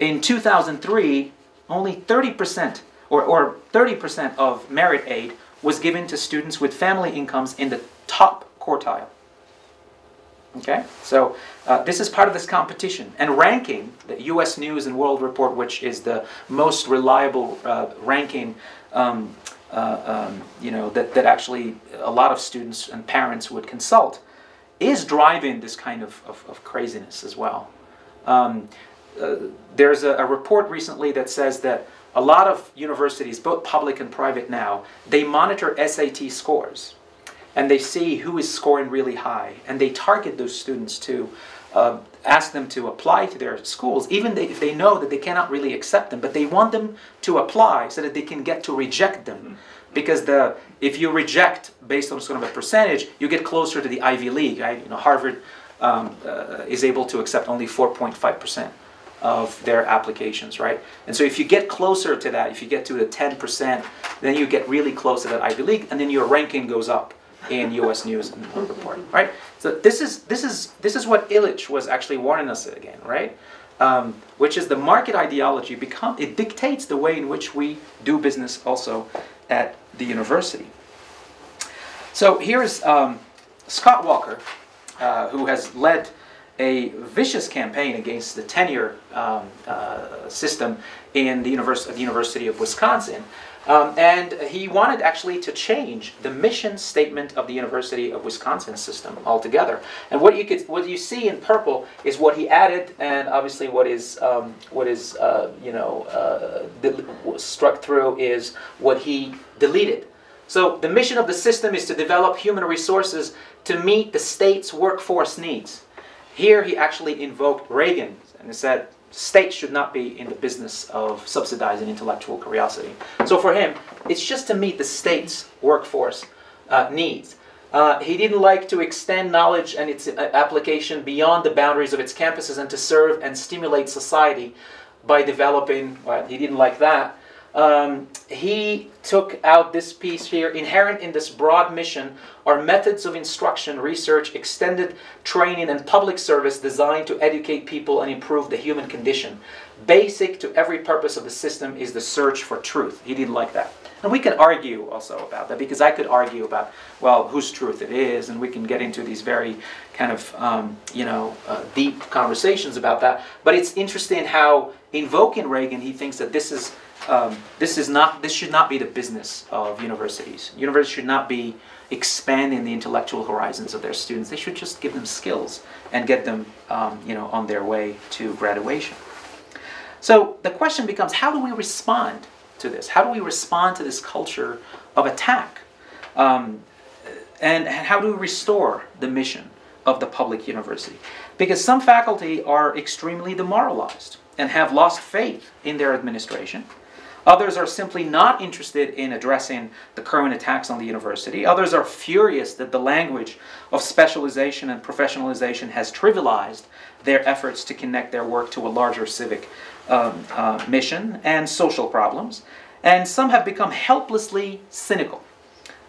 Speaker 4: In 2003, only 30% or, or 30% of merit aid was given to students with family incomes in the top quartile. Okay, so uh, this is part of this competition. And ranking, the US News and World Report, which is the most reliable uh, ranking, um, uh, um, you know, that, that actually a lot of students and parents would consult, is driving this kind of, of, of craziness as well. Um, uh, there's a, a report recently that says that a lot of universities, both public and private now, they monitor SAT scores and they see who is scoring really high. And they target those students to uh, ask them to apply to their schools even they, if they know that they cannot really accept them. But they want them to apply so that they can get to reject them. Because the if you reject based on sort of a percentage you get closer to the ivy league right? You know harvard um, uh, is able to accept only 4.5 percent of their applications, right? And so if you get closer to that, if you get to the 10%, then you get really close to that Ivy League, and then your ranking goes up in U.S. News and World Report, right? So this is this is this is what Illich was actually warning us again, right? Um, which is the market ideology become it dictates the way in which we do business also at the university. So here's um, Scott Walker, uh, who has led a vicious campaign against the tenure um, uh, system in the, univers- the University of Wisconsin. Um, and he wanted actually to change the mission statement of the University of Wisconsin system altogether. And what you could, what you see in purple is what he added, and obviously what is, um, what is, uh, you know, uh, struck through is what he deleted. So the mission of the system is to develop human resources to meet the state's workforce needs. Here he actually invoked Reagan and said states should not be in the business of subsidizing intellectual curiosity. So for him, it's just to meet the state's workforce uh, needs. Uh, he didn't like to extend knowledge and its uh, application beyond the boundaries of its campuses and to serve and stimulate society by developing, well, he didn't like that. Um, he took out this piece here inherent in this broad mission are methods of instruction, research, extended training, and public service designed to educate people and improve the human condition. Basic to every purpose of the system is the search for truth. He didn't like that. And we can argue also about that because I could argue about, well, whose truth it is, and we can get into these very kind of, um, you know, uh, deep conversations about that. But it's interesting how invoking Reagan, he thinks that this is um, this is not this should not be the business of universities. Universities should not be expanding the intellectual horizons of their students. They should just give them skills and get them, um, you know, on their way to graduation. So the question becomes, how do we respond to this? How do we respond to this culture of attack? Um, and how do we restore the mission of the public university? Because some faculty are extremely demoralized and have lost faith in their administration. Others are simply not interested in addressing the current attacks on the university. Others are furious that the language of specialization and professionalization has trivialized their efforts to connect their work to a larger civic um, uh, mission and social problems. And some have become helplessly cynical,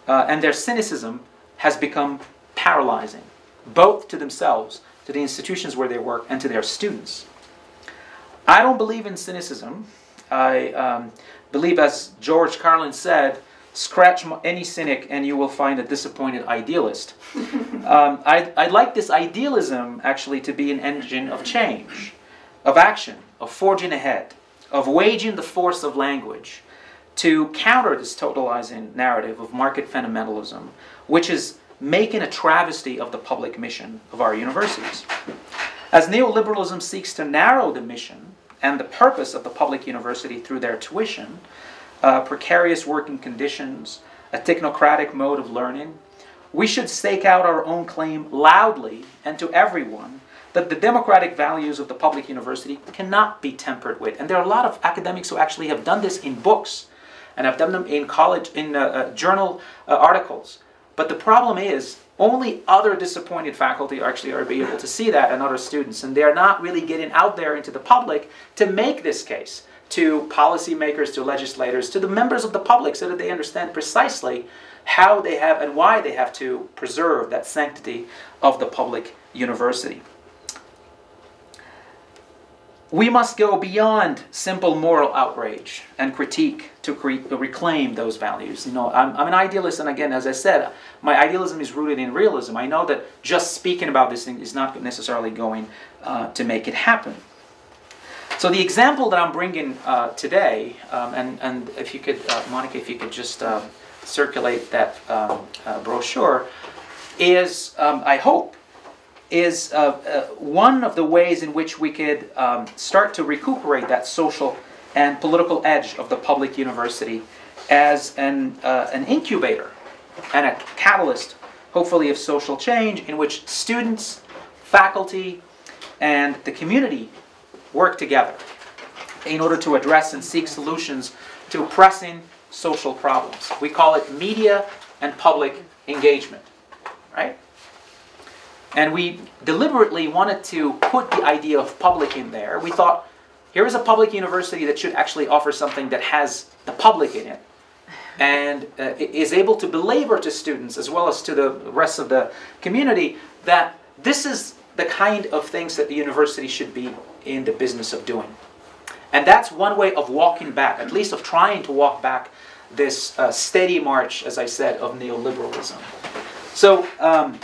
Speaker 4: uh, and their cynicism has become paralyzing, both to themselves, to the institutions where they work, and to their students. I don't believe in cynicism. I um, believe, as George Carlin said, scratch any cynic and you will find a disappointed idealist. um, I, I like this idealism actually to be an engine of change, of action, of forging ahead, of waging the force of language to counter this totalizing narrative of market fundamentalism, which is making a travesty of the public mission of our universities. As neoliberalism seeks to narrow the mission and the purpose of the public university through their tuition, uh, precarious working conditions, a technocratic mode of learning, we should stake out our own claim loudly and to everyone that the democratic values of the public university cannot be tempered with. And there are a lot of academics who actually have done this in books and have done them in college, in uh, uh, journal uh, articles. But the problem is, only other disappointed faculty actually are able to see that and other students. And they're not really getting out there into the public to make this case to policymakers, to legislators, to the members of the public so that they understand precisely how they have and why they have to preserve that sanctity of the public university. We must go beyond simple moral outrage and critique to cre- reclaim those values. You know, I'm, I'm, an idealist, and again, as I said, my idealism is rooted in realism. I know that just speaking about this thing is not necessarily going uh, to make it happen. So the example that I'm bringing uh, today, um, and, and if you could, uh, Monica, if you could just uh, circulate that um, uh, brochure, is, um, I hope, is uh, uh, one of the ways in which we could um, start to recuperate that social and political edge of the public university as an, uh, an incubator and a catalyst, hopefully, of social change in which students, faculty, and the community work together in order to address and seek solutions to pressing social problems. We call it media and public engagement, right? And we deliberately wanted to put the idea of public in there. We thought, here is a public university that should actually offer something that has the public in it and uh, is able to belabor to students as well as to the rest of the community that this is the kind of things that the university should be in the business of doing. And that's one way of walking back, at least of trying to walk back this uh, steady march, as I said, of neoliberalism. So, um,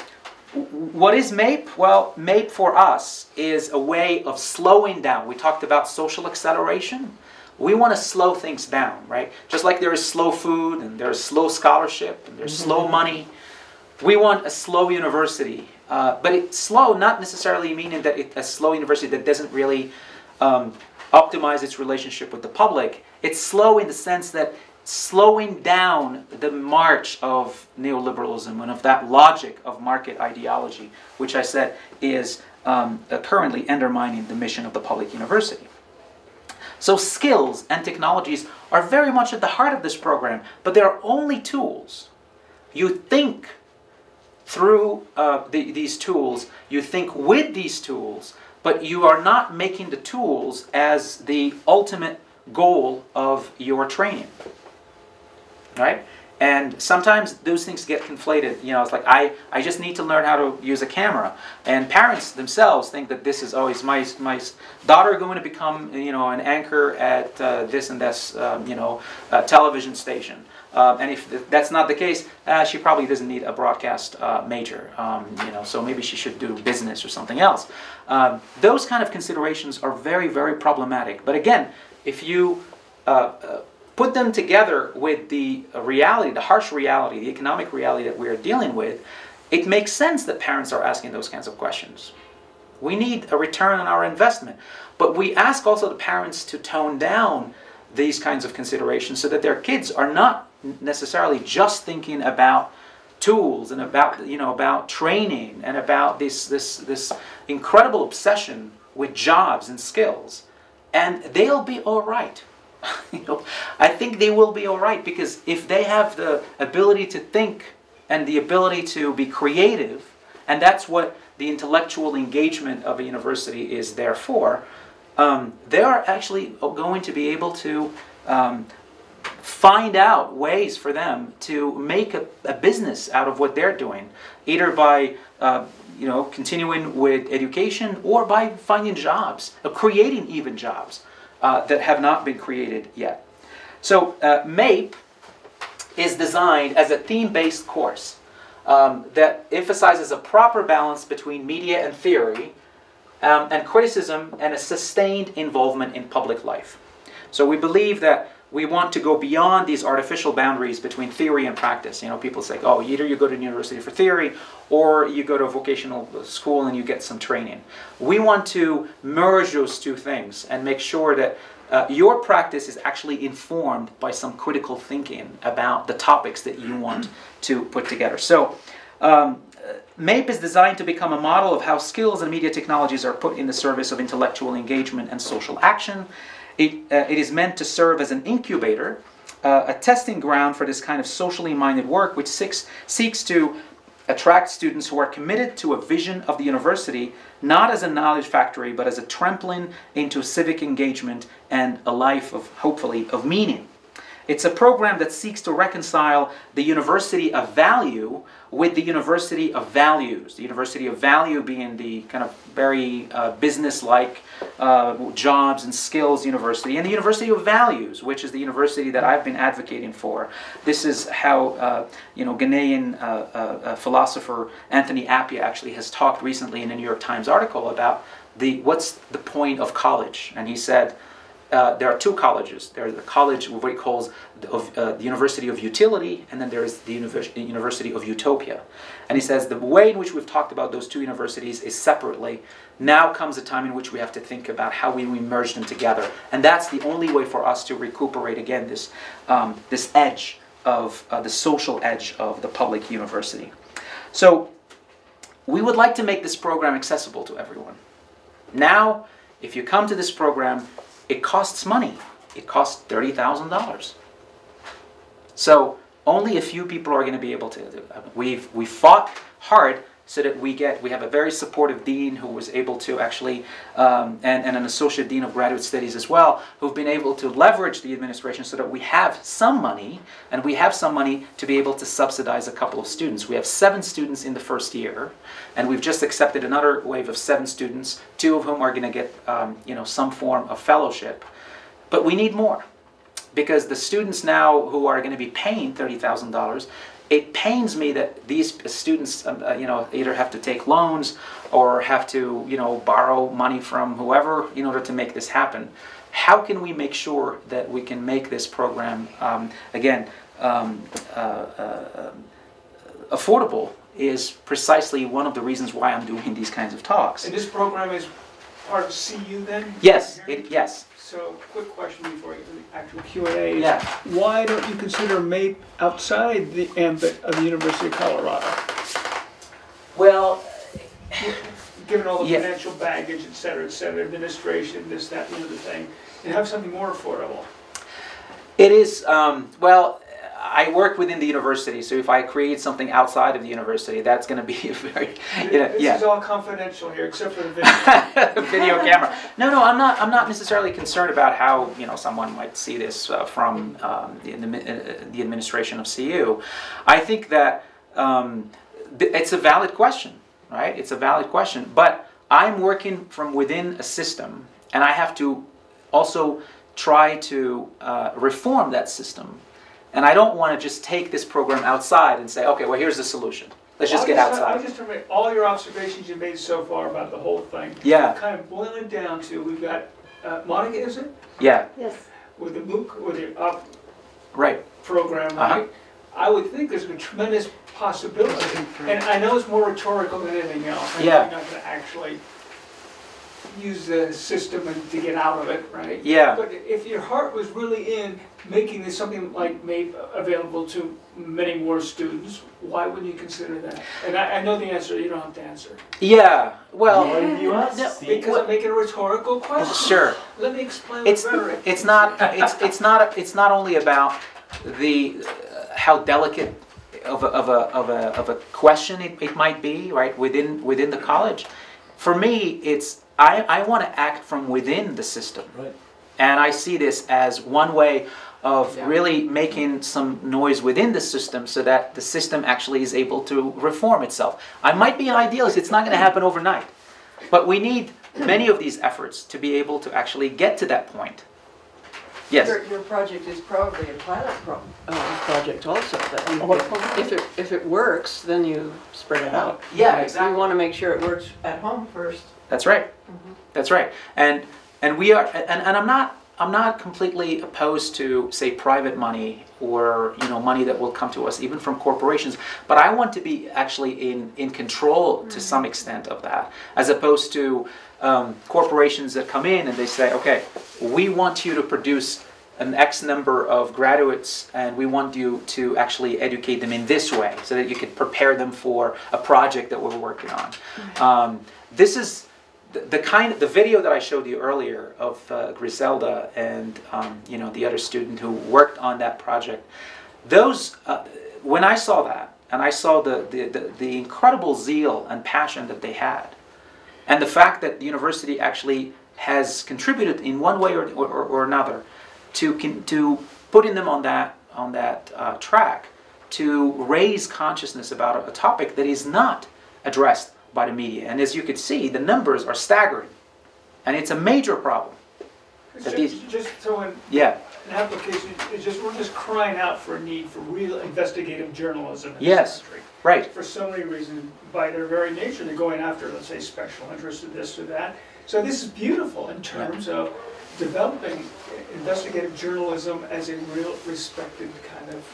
Speaker 4: what is MAPE? Well, MAPE for us is a way of slowing down. We talked about social acceleration. We want to slow things down, right? Just like there is slow food and there's slow scholarship and there's mm-hmm. slow money. We want a slow university. Uh, but it's slow, not necessarily meaning that it's a slow university that doesn't really um, optimize its relationship with the public. It's slow in the sense that slowing down the march of neoliberalism and of that logic of market ideology, which I said is um, uh, currently undermining the mission of the public university. So skills and technologies are very much at the heart of this program, but they are only tools. You think through uh, the, these tools, you think with these tools, but you are not making the tools as the ultimate goal of your training right? And sometimes those things get conflated. You know, it's like I, I just need to learn how to use a camera. And parents themselves think that this is always my my daughter going to become you know an anchor at uh, this and this um, you know uh, television station. Um, and if that's not the case, uh, she probably doesn't need a broadcast uh, major. Um, you know, so maybe she should do business or something else. Um, those kind of considerations are very very problematic. But again, if you uh, uh, put them together with the reality, the harsh reality, the economic reality that we are dealing with, it makes sense that parents are asking those kinds of questions. We need a return on our investment. But we ask also the parents to tone down these kinds of considerations so that their kids are not necessarily just thinking about tools and about you know about training and about this this this incredible obsession with jobs and skills and they'll be all right you know, I think they will be all right because if they have the ability to think and the ability to be creative, and that's what the intellectual engagement of a university is there for, um, they are actually going to be able to um, find out ways for them to make a, a, business out of what they're doing, either by uh, you know continuing with education or by finding jobs, or creating even jobs uh, that have not been created yet. So uh, MAPE is designed as a theme-based course um, that emphasizes a proper balance between media and theory um, and criticism and a sustained involvement in public life. So we believe that we want to go beyond these artificial boundaries between theory and practice. You know, people say, oh, either you go to university for theory or you go to a vocational school and you get some training. We want to merge those two things and make sure that uh, your practice is actually informed by some critical thinking about the topics that you want to put together. So, um, MAPE is designed to become a model of how skills and media technologies are put in the service of intellectual engagement and social action. It, uh, it is meant to serve as an incubator, uh, a testing ground for this kind of socially minded work, which seeks, seeks to attract students who are committed to a vision of the university, not as a knowledge factory, but as a trampoline into civic engagement and a life of, hopefully, of meaning. It's a program that seeks to reconcile the university of value with the University of Values. The University of Value being the kind of very uh, business-like uh, jobs and skills university, and the University of Values, which is the university that I've been advocating for. This is how uh, you know Ghanaian uh, uh, uh, philosopher Anthony Appiah actually has talked recently in a New York Times article about the what's the point of college, and he said uh, there are two colleges. There's the college, what he calls the, of, uh, the University of Utility, and then there's the University of Utopia. And he says the way in which we've talked about those two universities is separately. Now comes a time in which we have to think about how we, we merge them together. And that's the only way for us to recuperate again this, um, this edge of uh, the social edge of the public university. So we would like to make this program accessible to everyone. Now, if you come to this program, it costs money. It costs $30,000. So only a few people are going to be able to. We've we fought hard so that we get we have a very supportive dean who was able to actually um, and, and an associate dean of graduate studies as well who've been able to leverage the administration so that we have some money and we have some money to be able to subsidize a couple of students. We have seven students in the first year and we've just accepted another wave of seven students two of whom are going to get um, you know some form of fellowship. But we need more because the students now who are going to be paying $30,000 it pains me that these students, um, uh, you know, either have to take loans or have to, you know, borrow money from whoever in order to make this happen. How can we make sure that we can make this program, um, again, um, uh, uh, affordable is precisely one of the reasons why I'm doing these kinds of talks.
Speaker 6: And this program is part of CU then?
Speaker 4: Yes, it, yes.
Speaker 6: So, quick question before I get to the actual Q and A.
Speaker 4: Yeah.
Speaker 6: Why don't you consider MAPE outside the ambit of the University of Colorado?
Speaker 4: Well,
Speaker 6: Given all the
Speaker 4: Yeah.
Speaker 6: financial baggage, et cetera, et cetera, administration, this, that, and the other thing, and have something more affordable.
Speaker 4: it is, um, well, I work within the university, so if I create something outside of the university, that's going to be a very, you know,
Speaker 6: This
Speaker 4: yeah.
Speaker 6: is all confidential here, except for the video.
Speaker 4: video camera. No, no, I'm not. I'm not necessarily concerned about how you know someone might see this uh, from um, the, uh, the administration of CU. I think that um, it's a valid question, right? It's a valid question, but I'm working from within a system, and I have to also try to uh, reform that system. And I don't want to just take this program outside and say, okay, well, here's the solution. Let's just
Speaker 6: I'll
Speaker 4: get
Speaker 6: I'll
Speaker 4: outside.
Speaker 6: just remember, all your observations you've made so far about the whole thing.
Speaker 4: Yeah.
Speaker 6: Kind of boil it down to, we've got, uh, Monica, is it?
Speaker 4: Yeah,
Speaker 1: Yes.
Speaker 6: With the MOOC, with the up
Speaker 4: right.
Speaker 6: program,
Speaker 4: Uh-huh.
Speaker 6: right? I would think there's a tremendous possibility, and I know it's more rhetorical than anything else. I
Speaker 4: Yeah.
Speaker 6: You're not gonna actually use the system and to get out of it, right?
Speaker 4: Yeah.
Speaker 6: But if your heart was really in making this something like made available to many more students, why wouldn't you consider that? And I, I know the answer, you don't have to answer.
Speaker 4: Yeah. Well,
Speaker 7: you
Speaker 4: no,
Speaker 7: ask?
Speaker 6: Because I'm making a rhetorical question.
Speaker 4: Sure.
Speaker 6: let me explain
Speaker 4: it's
Speaker 6: rhetoric
Speaker 4: it's not it's it's not it's not only about the uh, how delicate of a, of a, of a, of a question it, it might be right within within the college for me it's i, I want to act from within the system
Speaker 2: Right.
Speaker 4: and i see this as one way of
Speaker 5: Yeah.
Speaker 4: really making some noise within the system so that the system actually is able to reform itself i might be an idealist it's not going to happen overnight but we need many of these efforts to be able to actually get to that point yes
Speaker 7: Your, your project is probably a pilot pro, uh, project also, that you,
Speaker 2: what
Speaker 7: if it, if it works, then you spread it out.
Speaker 4: Yeah,
Speaker 7: You
Speaker 4: exactly.
Speaker 7: wanna make sure it works at home first.
Speaker 4: That's right. That's right. And and we are and, and I'm not I'm not completely opposed to say private money or you know money that will come to us even from corporations, but I want to be actually in in control to some extent of that, as opposed to um, corporations that come in and they say, okay, we want you to produce an X number of graduates, and we want you to actually educate them in this way, so that you can prepare them for a project that we're working on. Um, this is the, kind the video that I showed you earlier of uh, Griselda and um, you know the other student who worked on that project. Those uh, when I saw that and I saw the, the, the, the incredible zeal and passion that they had, and the fact that the university actually has contributed in one way or, or, or another to to putting them on that on that uh, track to raise consciousness about a topic that is not addressed by the media. And as you can see, the numbers are staggering, and it's a major problem.
Speaker 6: Just,
Speaker 4: these-
Speaker 6: just so in
Speaker 4: Yeah.
Speaker 6: an application, it's just, we're just crying out for a need for real investigative journalism in
Speaker 4: Yes.
Speaker 6: this country.
Speaker 4: Right.
Speaker 6: For so many reasons, by their very nature, they're going after, let's say, special interests or this or that. So this is beautiful in terms of developing investigative journalism as a real respected kind of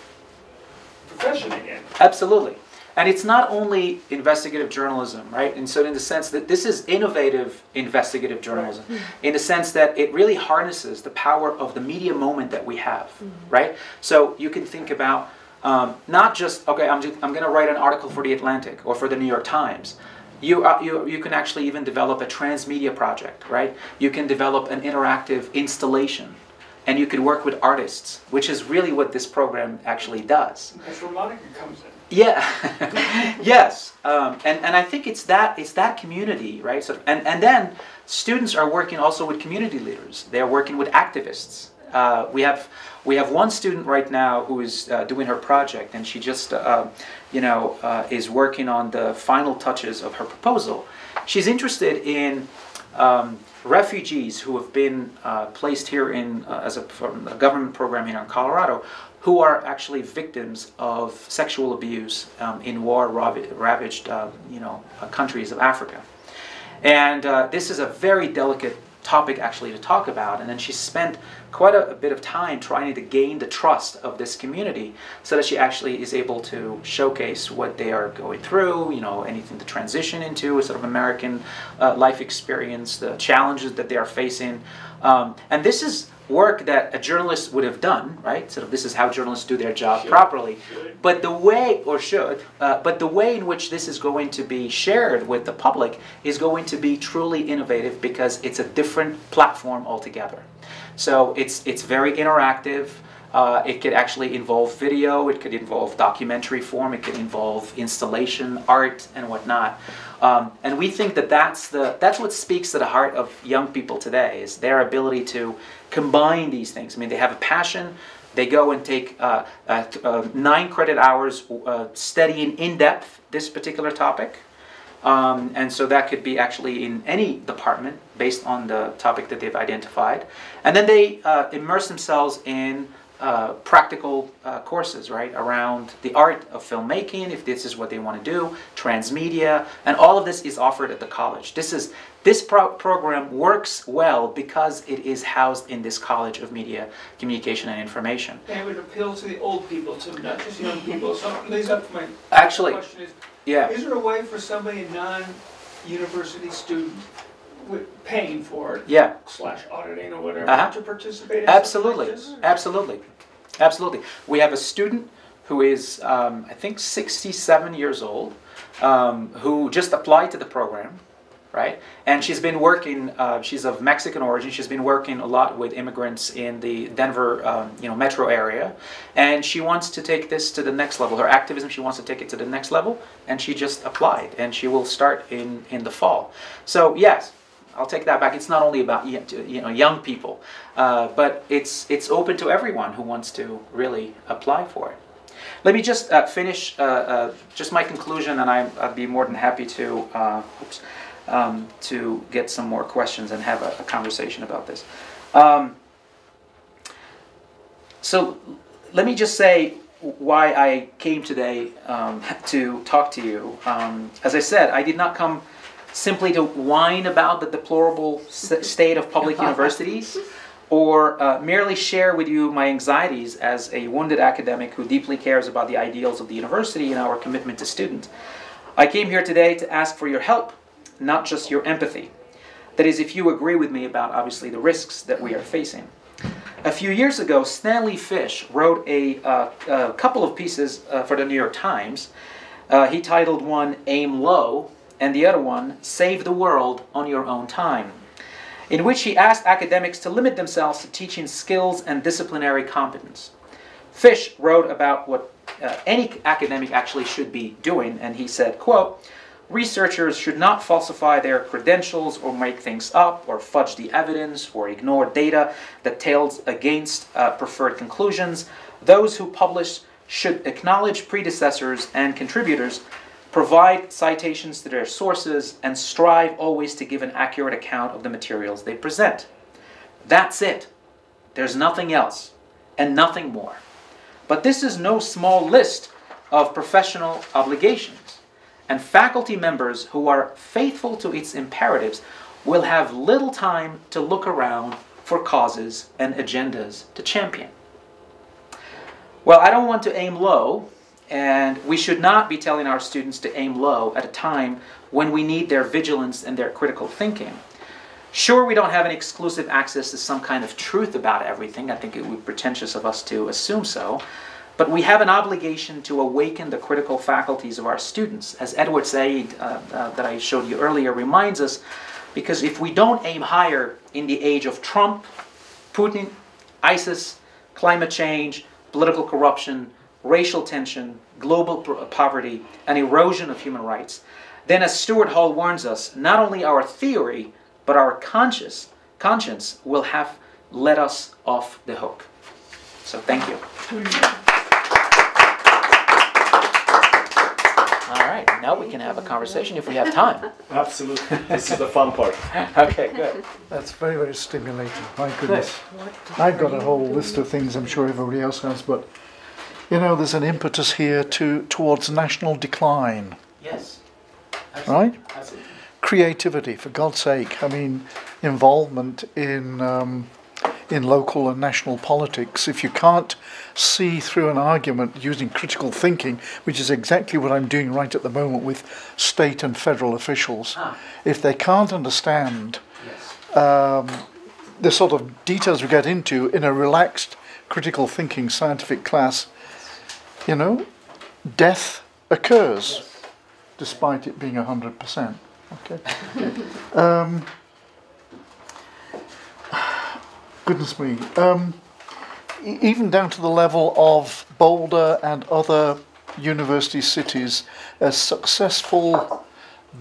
Speaker 6: profession again.
Speaker 4: Absolutely. And it's not only investigative journalism, right? And so, in the sense that this is innovative investigative journalism, in the sense that it really harnesses the power of the media moment that we have, right? So, you can think about um, not just, okay, I'm, just, I'm going to write an article for The Atlantic or for the New York Times. You, uh, you, you can actually even develop a transmedia project, right? You can develop an interactive installation. And you could work with artists, which is really what this program actually does.
Speaker 6: That's where Monica comes in.
Speaker 4: Yeah, yes, um, and and I think it's that it's that community, right? So and and then students are working also with community leaders. They are working with activists. Uh, we have we have one student right now who is uh, doing her project, and she just uh, you know uh, is working on the final touches of her proposal. She's interested in. Um, refugees who have been uh, placed here in uh, as a, a government program here in Colorado, who are actually victims of sexual abuse um, in war ravaged, uh, you know, uh, countries of Africa. And uh, this is a very delicate topic actually to talk about. And then she spent quite a, a bit of time trying to gain the trust of this community so that she actually is able to showcase what they are going through, you know, anything to transition into, a sort of American uh, life experience, the challenges that they are facing. Um, and this is work that a journalist would have done, right? Sort of this is how journalists do their job
Speaker 6: Should.
Speaker 4: properly.
Speaker 6: Should.
Speaker 4: But the way, or should, uh, but the way in which this is going to be shared with the public is going to be truly innovative because it's a different platform altogether. So it's it's very interactive. Uh, it could actually involve video. It could involve documentary form. It could involve installation, art, and whatnot. Um, and we think that that's the that's what speaks to the heart of young people today is their ability to combine these things. I mean, they have a passion. They go and take uh, uh, uh, nine credit hours uh, studying in depth this particular topic. Um, and so that could be actually in any department based on the topic that they've identified. And then they uh, immerse themselves in uh, practical uh, courses, right, around the art of filmmaking, if this is what they want to do, transmedia, and all of this is offered at the college. This is this pro- program works well because it is housed in this College of Media, Communication, and Information.
Speaker 6: It would appeal to the old people too, not just young people. So leads up to my
Speaker 4: Actually,
Speaker 6: question is,
Speaker 4: yeah.
Speaker 6: is there a way for somebody, a non-university student, with paying for it,
Speaker 4: Yeah,
Speaker 6: slash auditing or whatever,
Speaker 4: Uh-huh.
Speaker 6: to participate in
Speaker 4: absolutely,
Speaker 6: like
Speaker 4: absolutely, absolutely. We have a student who is, um, I think, 67 years old, um, who just applied to the program, right? And she's been working. Uh, she's of Mexican origin. She's been working a lot with immigrants in the Denver, um, you know, metro area, and she wants to take this to the next level. Her activism, she wants to take it to the next level, and she just applied, and she will start in in the fall. So yes. I'll take that back. It's not only about you know young people, uh, but it's it's open to everyone who wants to really apply for it. Let me just uh, finish uh, uh, just my conclusion, and I, I'd be more than happy to uh, oops, um, to get some more questions and have a, a conversation about this. Um, so let me just say why I came today um, to talk to you. Um, as I said, I did not come simply to whine about the deplorable s- state of public universities or uh, merely share with you my anxieties as a wounded academic who deeply cares about the ideals of the university and our commitment to students. I came here today to ask for your help, not just your empathy. That is, if you agree with me about obviously the risks that we are facing. A few years ago, Stanley Fish wrote a, uh, a couple of pieces uh, for the New York Times. Uh, he titled one Aim Low, and the other one Save the World on Your Own Time, in which he asked academics to limit themselves to teaching skills and disciplinary competence. Fish wrote about what uh, any academic actually should be doing, and he said, quote, Researchers should not falsify their credentials or make things up or fudge the evidence or ignore data that tails against uh, preferred conclusions. Those who publish should acknowledge predecessors and contributors, provide citations to their sources, and strive always to give an accurate account of the materials they present. That's it. There's nothing else and nothing more. But this is no small list of professional obligations and faculty members who are faithful to its imperatives will have little time to look around for causes and agendas to champion. Well, I don't want to aim low, and we should not be telling our students to aim low at a time when we need their vigilance and their critical thinking. Sure, we don't have an exclusive access to some kind of truth about everything. I think it would be pretentious of us to assume so. But we have an obligation to awaken the critical faculties of our students, as Edward Said, uh, uh, that I showed you earlier, reminds us, because if we don't aim higher in the age of Trump, Putin, ISIS, climate change, political corruption, racial tension, global poverty, and erosion of human rights, then as Stuart Hall warns us, not only our theory, but our conscious, conscience will have let us off the hook. So thank you. All right, now we can have a conversation if we have time.
Speaker 8: Absolutely. This is the fun part.
Speaker 4: Okay, good.
Speaker 9: That's very, very stimulating. My goodness. I've got a whole list of things I'm sure everybody else has, but you know, there's an impetus here to towards national decline,
Speaker 4: Yes.
Speaker 9: right?
Speaker 4: Absolutely.
Speaker 9: Creativity, for God's sake. I mean, involvement in um, in local and national politics. If you can't see through an argument using critical thinking, which is exactly what I'm doing right at the moment with state and federal officials,
Speaker 4: Ah.
Speaker 9: if they can't understand
Speaker 4: Yes.
Speaker 9: um, the sort of details we get into in a relaxed, critical thinking scientific class, you know, death occurs despite it being 100%. Okay. um, goodness me. Um, even down to the level of Boulder and other university cities as successful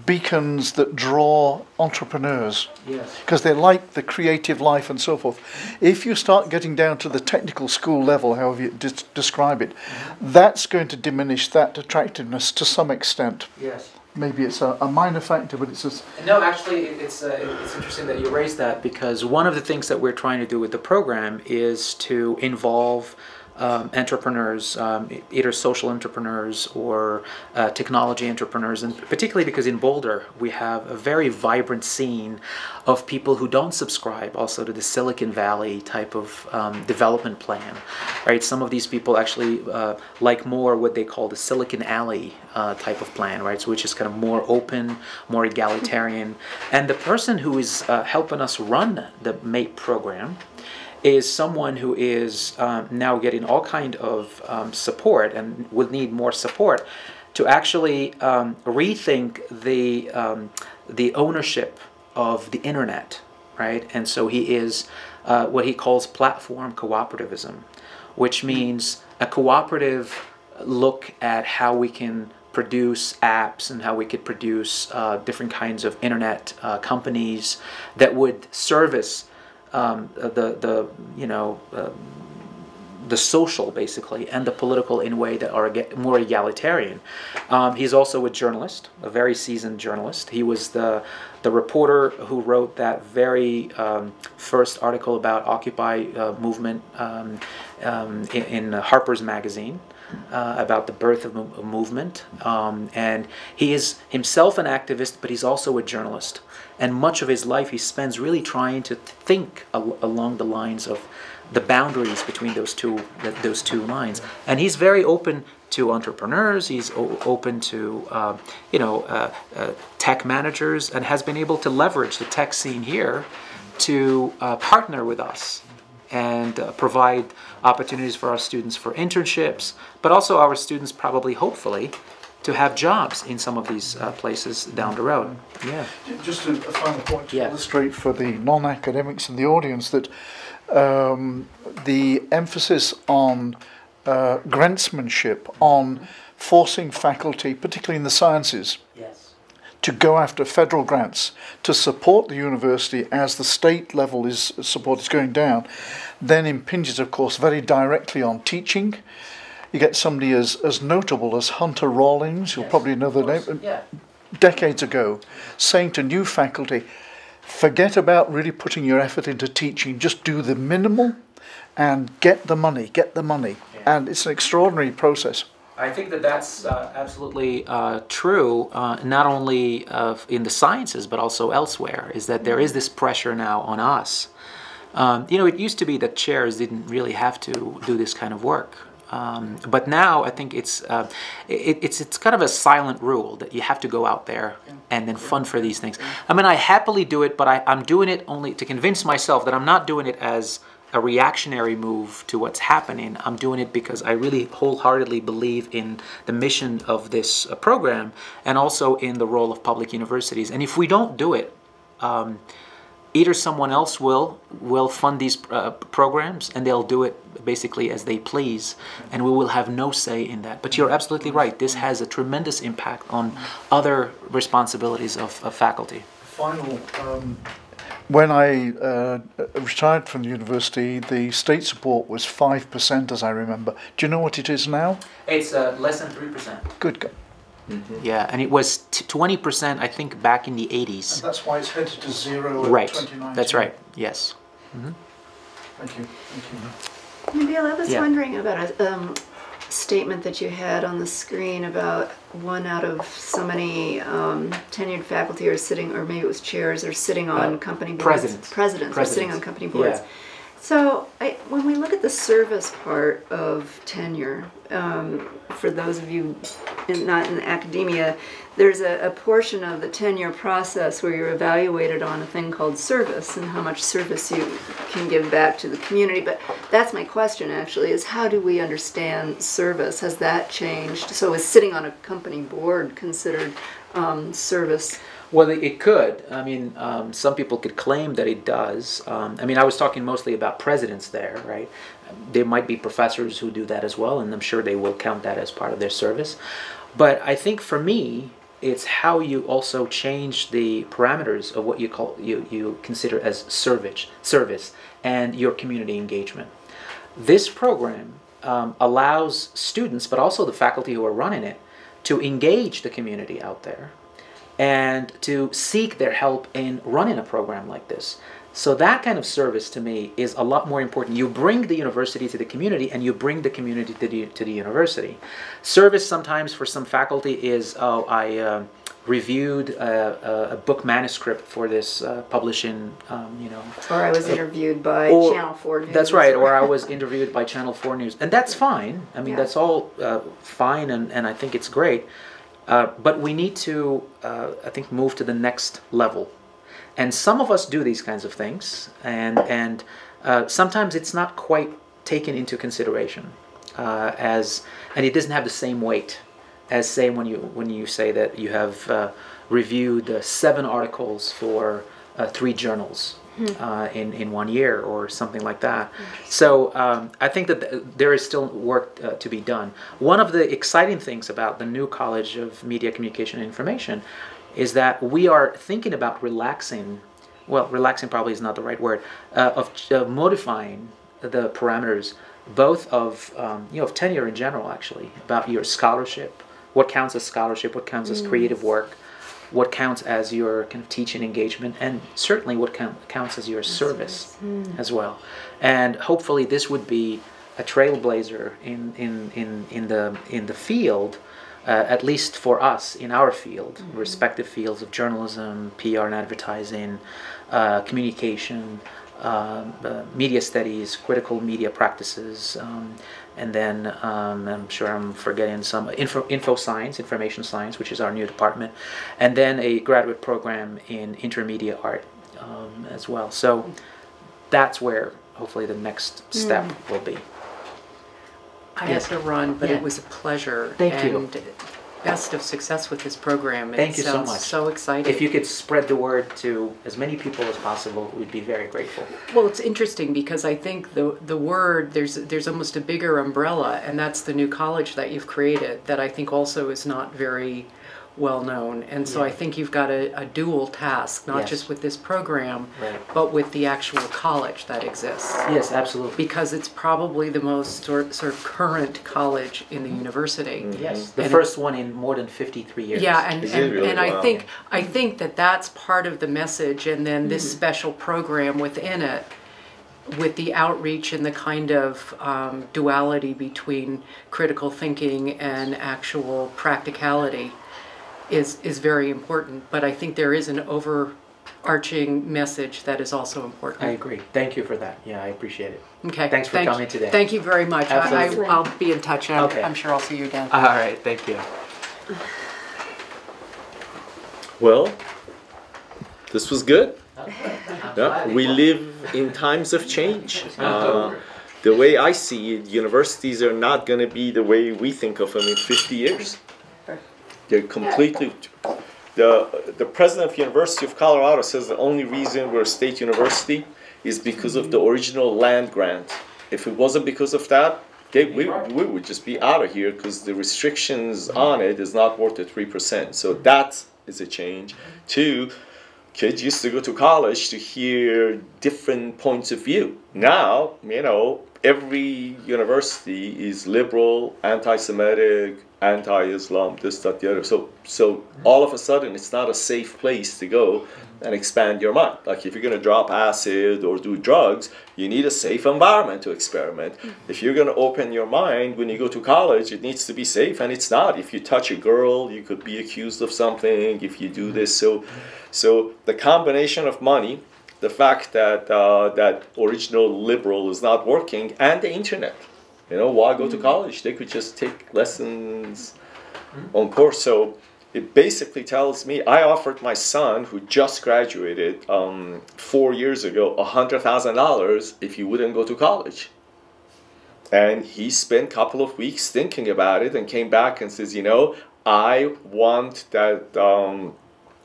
Speaker 9: beacons that draw entrepreneurs
Speaker 4: Yes.
Speaker 9: because they like the creative life and so forth. If you start getting down to the technical school level, however you des- describe it, that's going to diminish that attractiveness to some extent.
Speaker 4: Yes.
Speaker 9: Maybe it's a, a minor factor, but it's just,
Speaker 4: No, actually, it's uh, it's interesting that you raised that because one of the things that we're trying to do with the program is to involve um, entrepreneurs, um, either social entrepreneurs or uh, technology entrepreneurs, and particularly because in Boulder we have a very vibrant scene of people who don't subscribe also to the Silicon Valley type of um, development plan. Right, some of these people actually uh, like more what they call the Silicon Alley uh, type of plan, right? So which is kind of more open, more egalitarian, and the person who is uh, helping us run the MAPE program is someone who is um, now getting all kind of um, support and will need more support to actually um, rethink the um, the ownership of the internet, right? And so he is uh, what he calls platform cooperativism, which means a cooperative look at how we can produce apps and how we could produce uh, different kinds of internet uh, companies that would service um, the the you know um, the social basically and the political in a way that are more egalitarian. Um, he's also a journalist, a very seasoned journalist. He was the the reporter who wrote that very um, first article about Occupy uh, movement um, um, in, in Harper's Magazine. Uh, about the birth of a movement, um, and he is himself an activist, but he's also a journalist. And much of his life he spends really trying to think al- along the lines of the boundaries between those two th- those two lines. And he's very open to entrepreneurs. He's o- open to uh, you know uh, uh, tech managers, and has been able to leverage the tech scene here to uh, partner with us and uh, provide opportunities for our students for internships, but also our students probably hopefully to have jobs in some of these uh, places down the road. Yeah.
Speaker 9: Just a, a final point to
Speaker 4: Yeah.
Speaker 9: illustrate for the non-academics in the audience that um, the emphasis on uh, grantsmanship, on forcing faculty, particularly in the sciences,
Speaker 4: Yes.
Speaker 9: to go after federal grants to support the university as the state level is support is going down, then impinges, of course, very directly on teaching. You get somebody as, as notable as Hunter Rawlings, you'll probably know the name,
Speaker 4: Yeah.
Speaker 9: decades ago, saying to new faculty, forget about really putting your effort into teaching, just do the minimal and get the money, get the money. And it's an extraordinary process.
Speaker 4: I think that that's uh, absolutely uh, true, uh, not only uh, in the sciences but also elsewhere. Is that there is this pressure now on us. Um, you know, it used to be that chairs didn't really have to do this kind of work. Um, but now I think it's uh, it, it's it's kind of a silent rule that you have to go out there and then fund for these things. I mean, I happily do it, but I, I'm doing it only to convince myself that I'm not doing it as a reactionary move to what's happening. I'm doing it because I really wholeheartedly believe in the mission of this uh, program and also in the role of public universities. And if we don't do it, um, either someone else will will fund these uh, programs and they'll do it basically as they please and we will have no say in that but you're absolutely right this has a tremendous impact on other responsibilities of, of faculty
Speaker 9: Final. Um, when I uh, retired from the university, the state support was 5%, as I remember. Do you know what it is now?
Speaker 4: it's uh, less than 3%
Speaker 9: Good. go-
Speaker 4: yeah and it was t- 20% i think back in the 80s
Speaker 9: That's why it's headed to zero
Speaker 4: right that's right yes
Speaker 9: Thank you. Thank you.
Speaker 1: Nabil, I was
Speaker 4: Yeah.
Speaker 1: wondering about a um, statement that you had on the screen about one out of so many um, tenured faculty are sitting, or maybe it was chairs, are sitting on
Speaker 4: Uh,
Speaker 1: company boards.
Speaker 4: presidents.
Speaker 1: Presidents are sitting on company boards.
Speaker 4: Yeah.
Speaker 1: So I, when we look at the service part of tenure, um, for those of you in, not in academia, there's a, a portion of the tenure process where you're evaluated on a thing called service and how much service you can give back to the community. But that's my question actually: is how do we understand service? Has that changed? So is sitting on a company board considered um, service?
Speaker 4: Well, it- it could. I mean, um, some people could claim that it does. Um, I mean, I was talking mostly about presidents there, right? There might be professors who do that as well, and I'm sure they will count that as part of their service. But I think for me, it's how you also change the parameters of what you call you, you consider as service, service, and your community engagement. This program um, allows students, but also the faculty who are running it, to engage the community out there and to seek their help in running a program like this. So that kind of service to me is a lot more important. You bring the university to the community and you bring the community to the, to the university. Service sometimes for some faculty is, oh, I uh, reviewed a, a, book manuscript for this uh, publishing, um, you know,
Speaker 1: Or I was interviewed by
Speaker 4: or-
Speaker 1: Channel 4 News.
Speaker 4: That's right, or I was interviewed by Channel 4 News. And that's fine. I mean,
Speaker 1: Yeah.
Speaker 4: that's all uh, fine, and, and I think it's great. Uh, but we need to, uh, I think, move to the next level. And some of us do these kinds of things, and, and uh, sometimes it's not quite taken into consideration uh, as, and it doesn't have the same weight as say when you when you say that you have uh, reviewed uh, seven articles for uh, three journals uh, in in one year or something like that. So um, I think that th- there is still work uh, to be done. One of the exciting things about the new College of Media, Communication, and Information is that we are thinking about relaxing. Well, relaxing probably is not the right word. Uh, of uh, modifying the parameters, both of um, you know of tenure in general, actually about your scholarship, what counts as scholarship, what counts as creative work, what counts as your kind of teaching engagement, and certainly what count, counts as your service as well. And hopefully, this would be a trailblazer in in in, in the in the field. Uh, at least for us in our field, respective fields of journalism, PR and advertising, uh, communication, um, uh, media studies, critical media practices, um, and then um, I'm sure I'm forgetting some info, info science, information science, which is our new department, and then a graduate program in intermedia art um, as well. So that's where hopefully the next step will be.
Speaker 5: I
Speaker 4: Yes.
Speaker 5: have to run, but
Speaker 4: Yeah.
Speaker 5: it was a pleasure.
Speaker 4: Thank you.
Speaker 5: And best of success with this program. It
Speaker 4: Thank you so much.
Speaker 5: so exciting.
Speaker 4: If you could spread the word to as many people as possible, we'd be very grateful.
Speaker 5: Well, it's interesting because I think the the word there's there's almost a bigger umbrella, and that's the new college that you've created that I think also is not very well known. And so I think you've got a, a dual task, not
Speaker 4: Yes.
Speaker 5: just with this program,
Speaker 4: Right.
Speaker 5: but with the actual college that exists.
Speaker 4: Yes, absolutely.
Speaker 5: Because it's probably the most sort, sort of current college in the mm-hmm. university. Mm-hmm.
Speaker 4: Yes, the
Speaker 5: And
Speaker 4: first one in more than 53 years.
Speaker 5: Yeah, and, and,
Speaker 8: really?
Speaker 5: and I think I think that that's part of the message, and then this mm-hmm. special program within it, with the outreach and the kind of um, duality between critical thinking and actual practicality, is is very important. But I think there is an overarching message that is also important.
Speaker 4: I agree. Thank you for that. Yeah, I appreciate it.
Speaker 5: Okay.
Speaker 4: Thanks for
Speaker 5: thank-
Speaker 4: coming today.
Speaker 5: Thank you very much. I,
Speaker 4: Absolutely.
Speaker 5: I, I'll be in touch. I'm,
Speaker 4: Okay.
Speaker 5: I'm sure I'll see you again.
Speaker 4: All right, thank you.
Speaker 8: Well, this was good. Yeah, we live in times of change. Uh, the way I see it, universities are not going to be the way we think of them in 50 years. They're completely. The, the president of University of Colorado says the only reason we're a state university is because of the original land grant. If it wasn't because of that, okay, we, we would just be out of here because the restrictions on it is not worth the 3%. So that is a change. Two, kids used to go to college to hear different points of view. Now, you know, every university is liberal, anti-Semitic, anti-Islam, this, that, the other. So, so all of a sudden, it's not a safe place to go and expand your mind. Like if you're going to drop acid or do drugs, you need a safe environment to experiment. If you're going to open your mind when you go to college, it needs to be safe, and it's not. If you touch a girl, you could be accused of something. If you do this, so, so the combination of money, the fact that uh, that original liberal is not working, and the internet. You know, why go to college? They could just take lessons on course. So it basically tells me I offered my son, who just graduated um, four years ago, a hundred thousand dollars if he wouldn't go to college. And he spent a couple of weeks thinking about it and came back and says, you know, I want that um,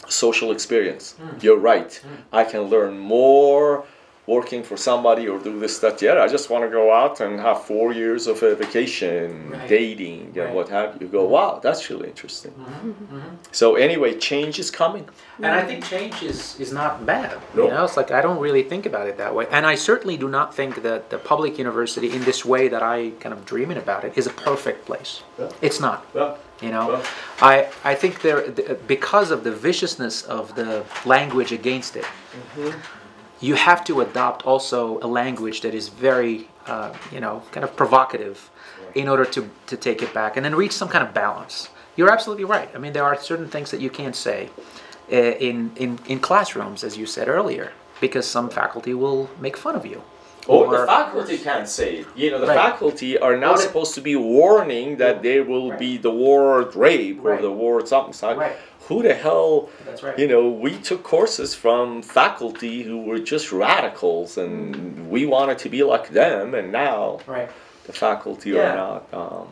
Speaker 8: social experience. You're right. I can learn more working for somebody or do this, that, yeah. I just want to go out and have four years of a vacation,
Speaker 4: Right.
Speaker 8: dating, and
Speaker 4: Right.
Speaker 8: what have you. Go, mm-hmm. wow, that's really interesting. Mm-hmm. Mm-hmm. So anyway, change is coming.
Speaker 4: And I think change is, is not bad.
Speaker 8: No.
Speaker 4: You know, it's like I don't really think about it that way. And I certainly do not think that the public university, in this way that I kind of dreaming about it, is a perfect place.
Speaker 8: Yeah.
Speaker 4: It's not.
Speaker 8: Well,
Speaker 4: You know,
Speaker 8: Well-
Speaker 4: I I think there th- because of the viciousness of the language against it, you have to adopt also a language that is very uh, you know kind of provocative in order to to take it back and then reach some kind of balance. You're absolutely right. I mean, there are certain things that you can't say uh, in in in classrooms, as you said earlier, because some faculty will make fun of you.
Speaker 8: Or the faculty can't say it. You know, the
Speaker 4: Right.
Speaker 8: faculty are not
Speaker 4: Or
Speaker 8: supposed to be warning that there will
Speaker 4: Right.
Speaker 8: be the word rape or
Speaker 4: Right.
Speaker 8: the word something.
Speaker 4: Right.
Speaker 8: Who the hell?
Speaker 4: That's right.
Speaker 8: You know, we took courses from faculty who were just radicals, and we wanted to be like them, and now
Speaker 4: Right.
Speaker 8: the faculty
Speaker 4: Yeah.
Speaker 8: are not. Um,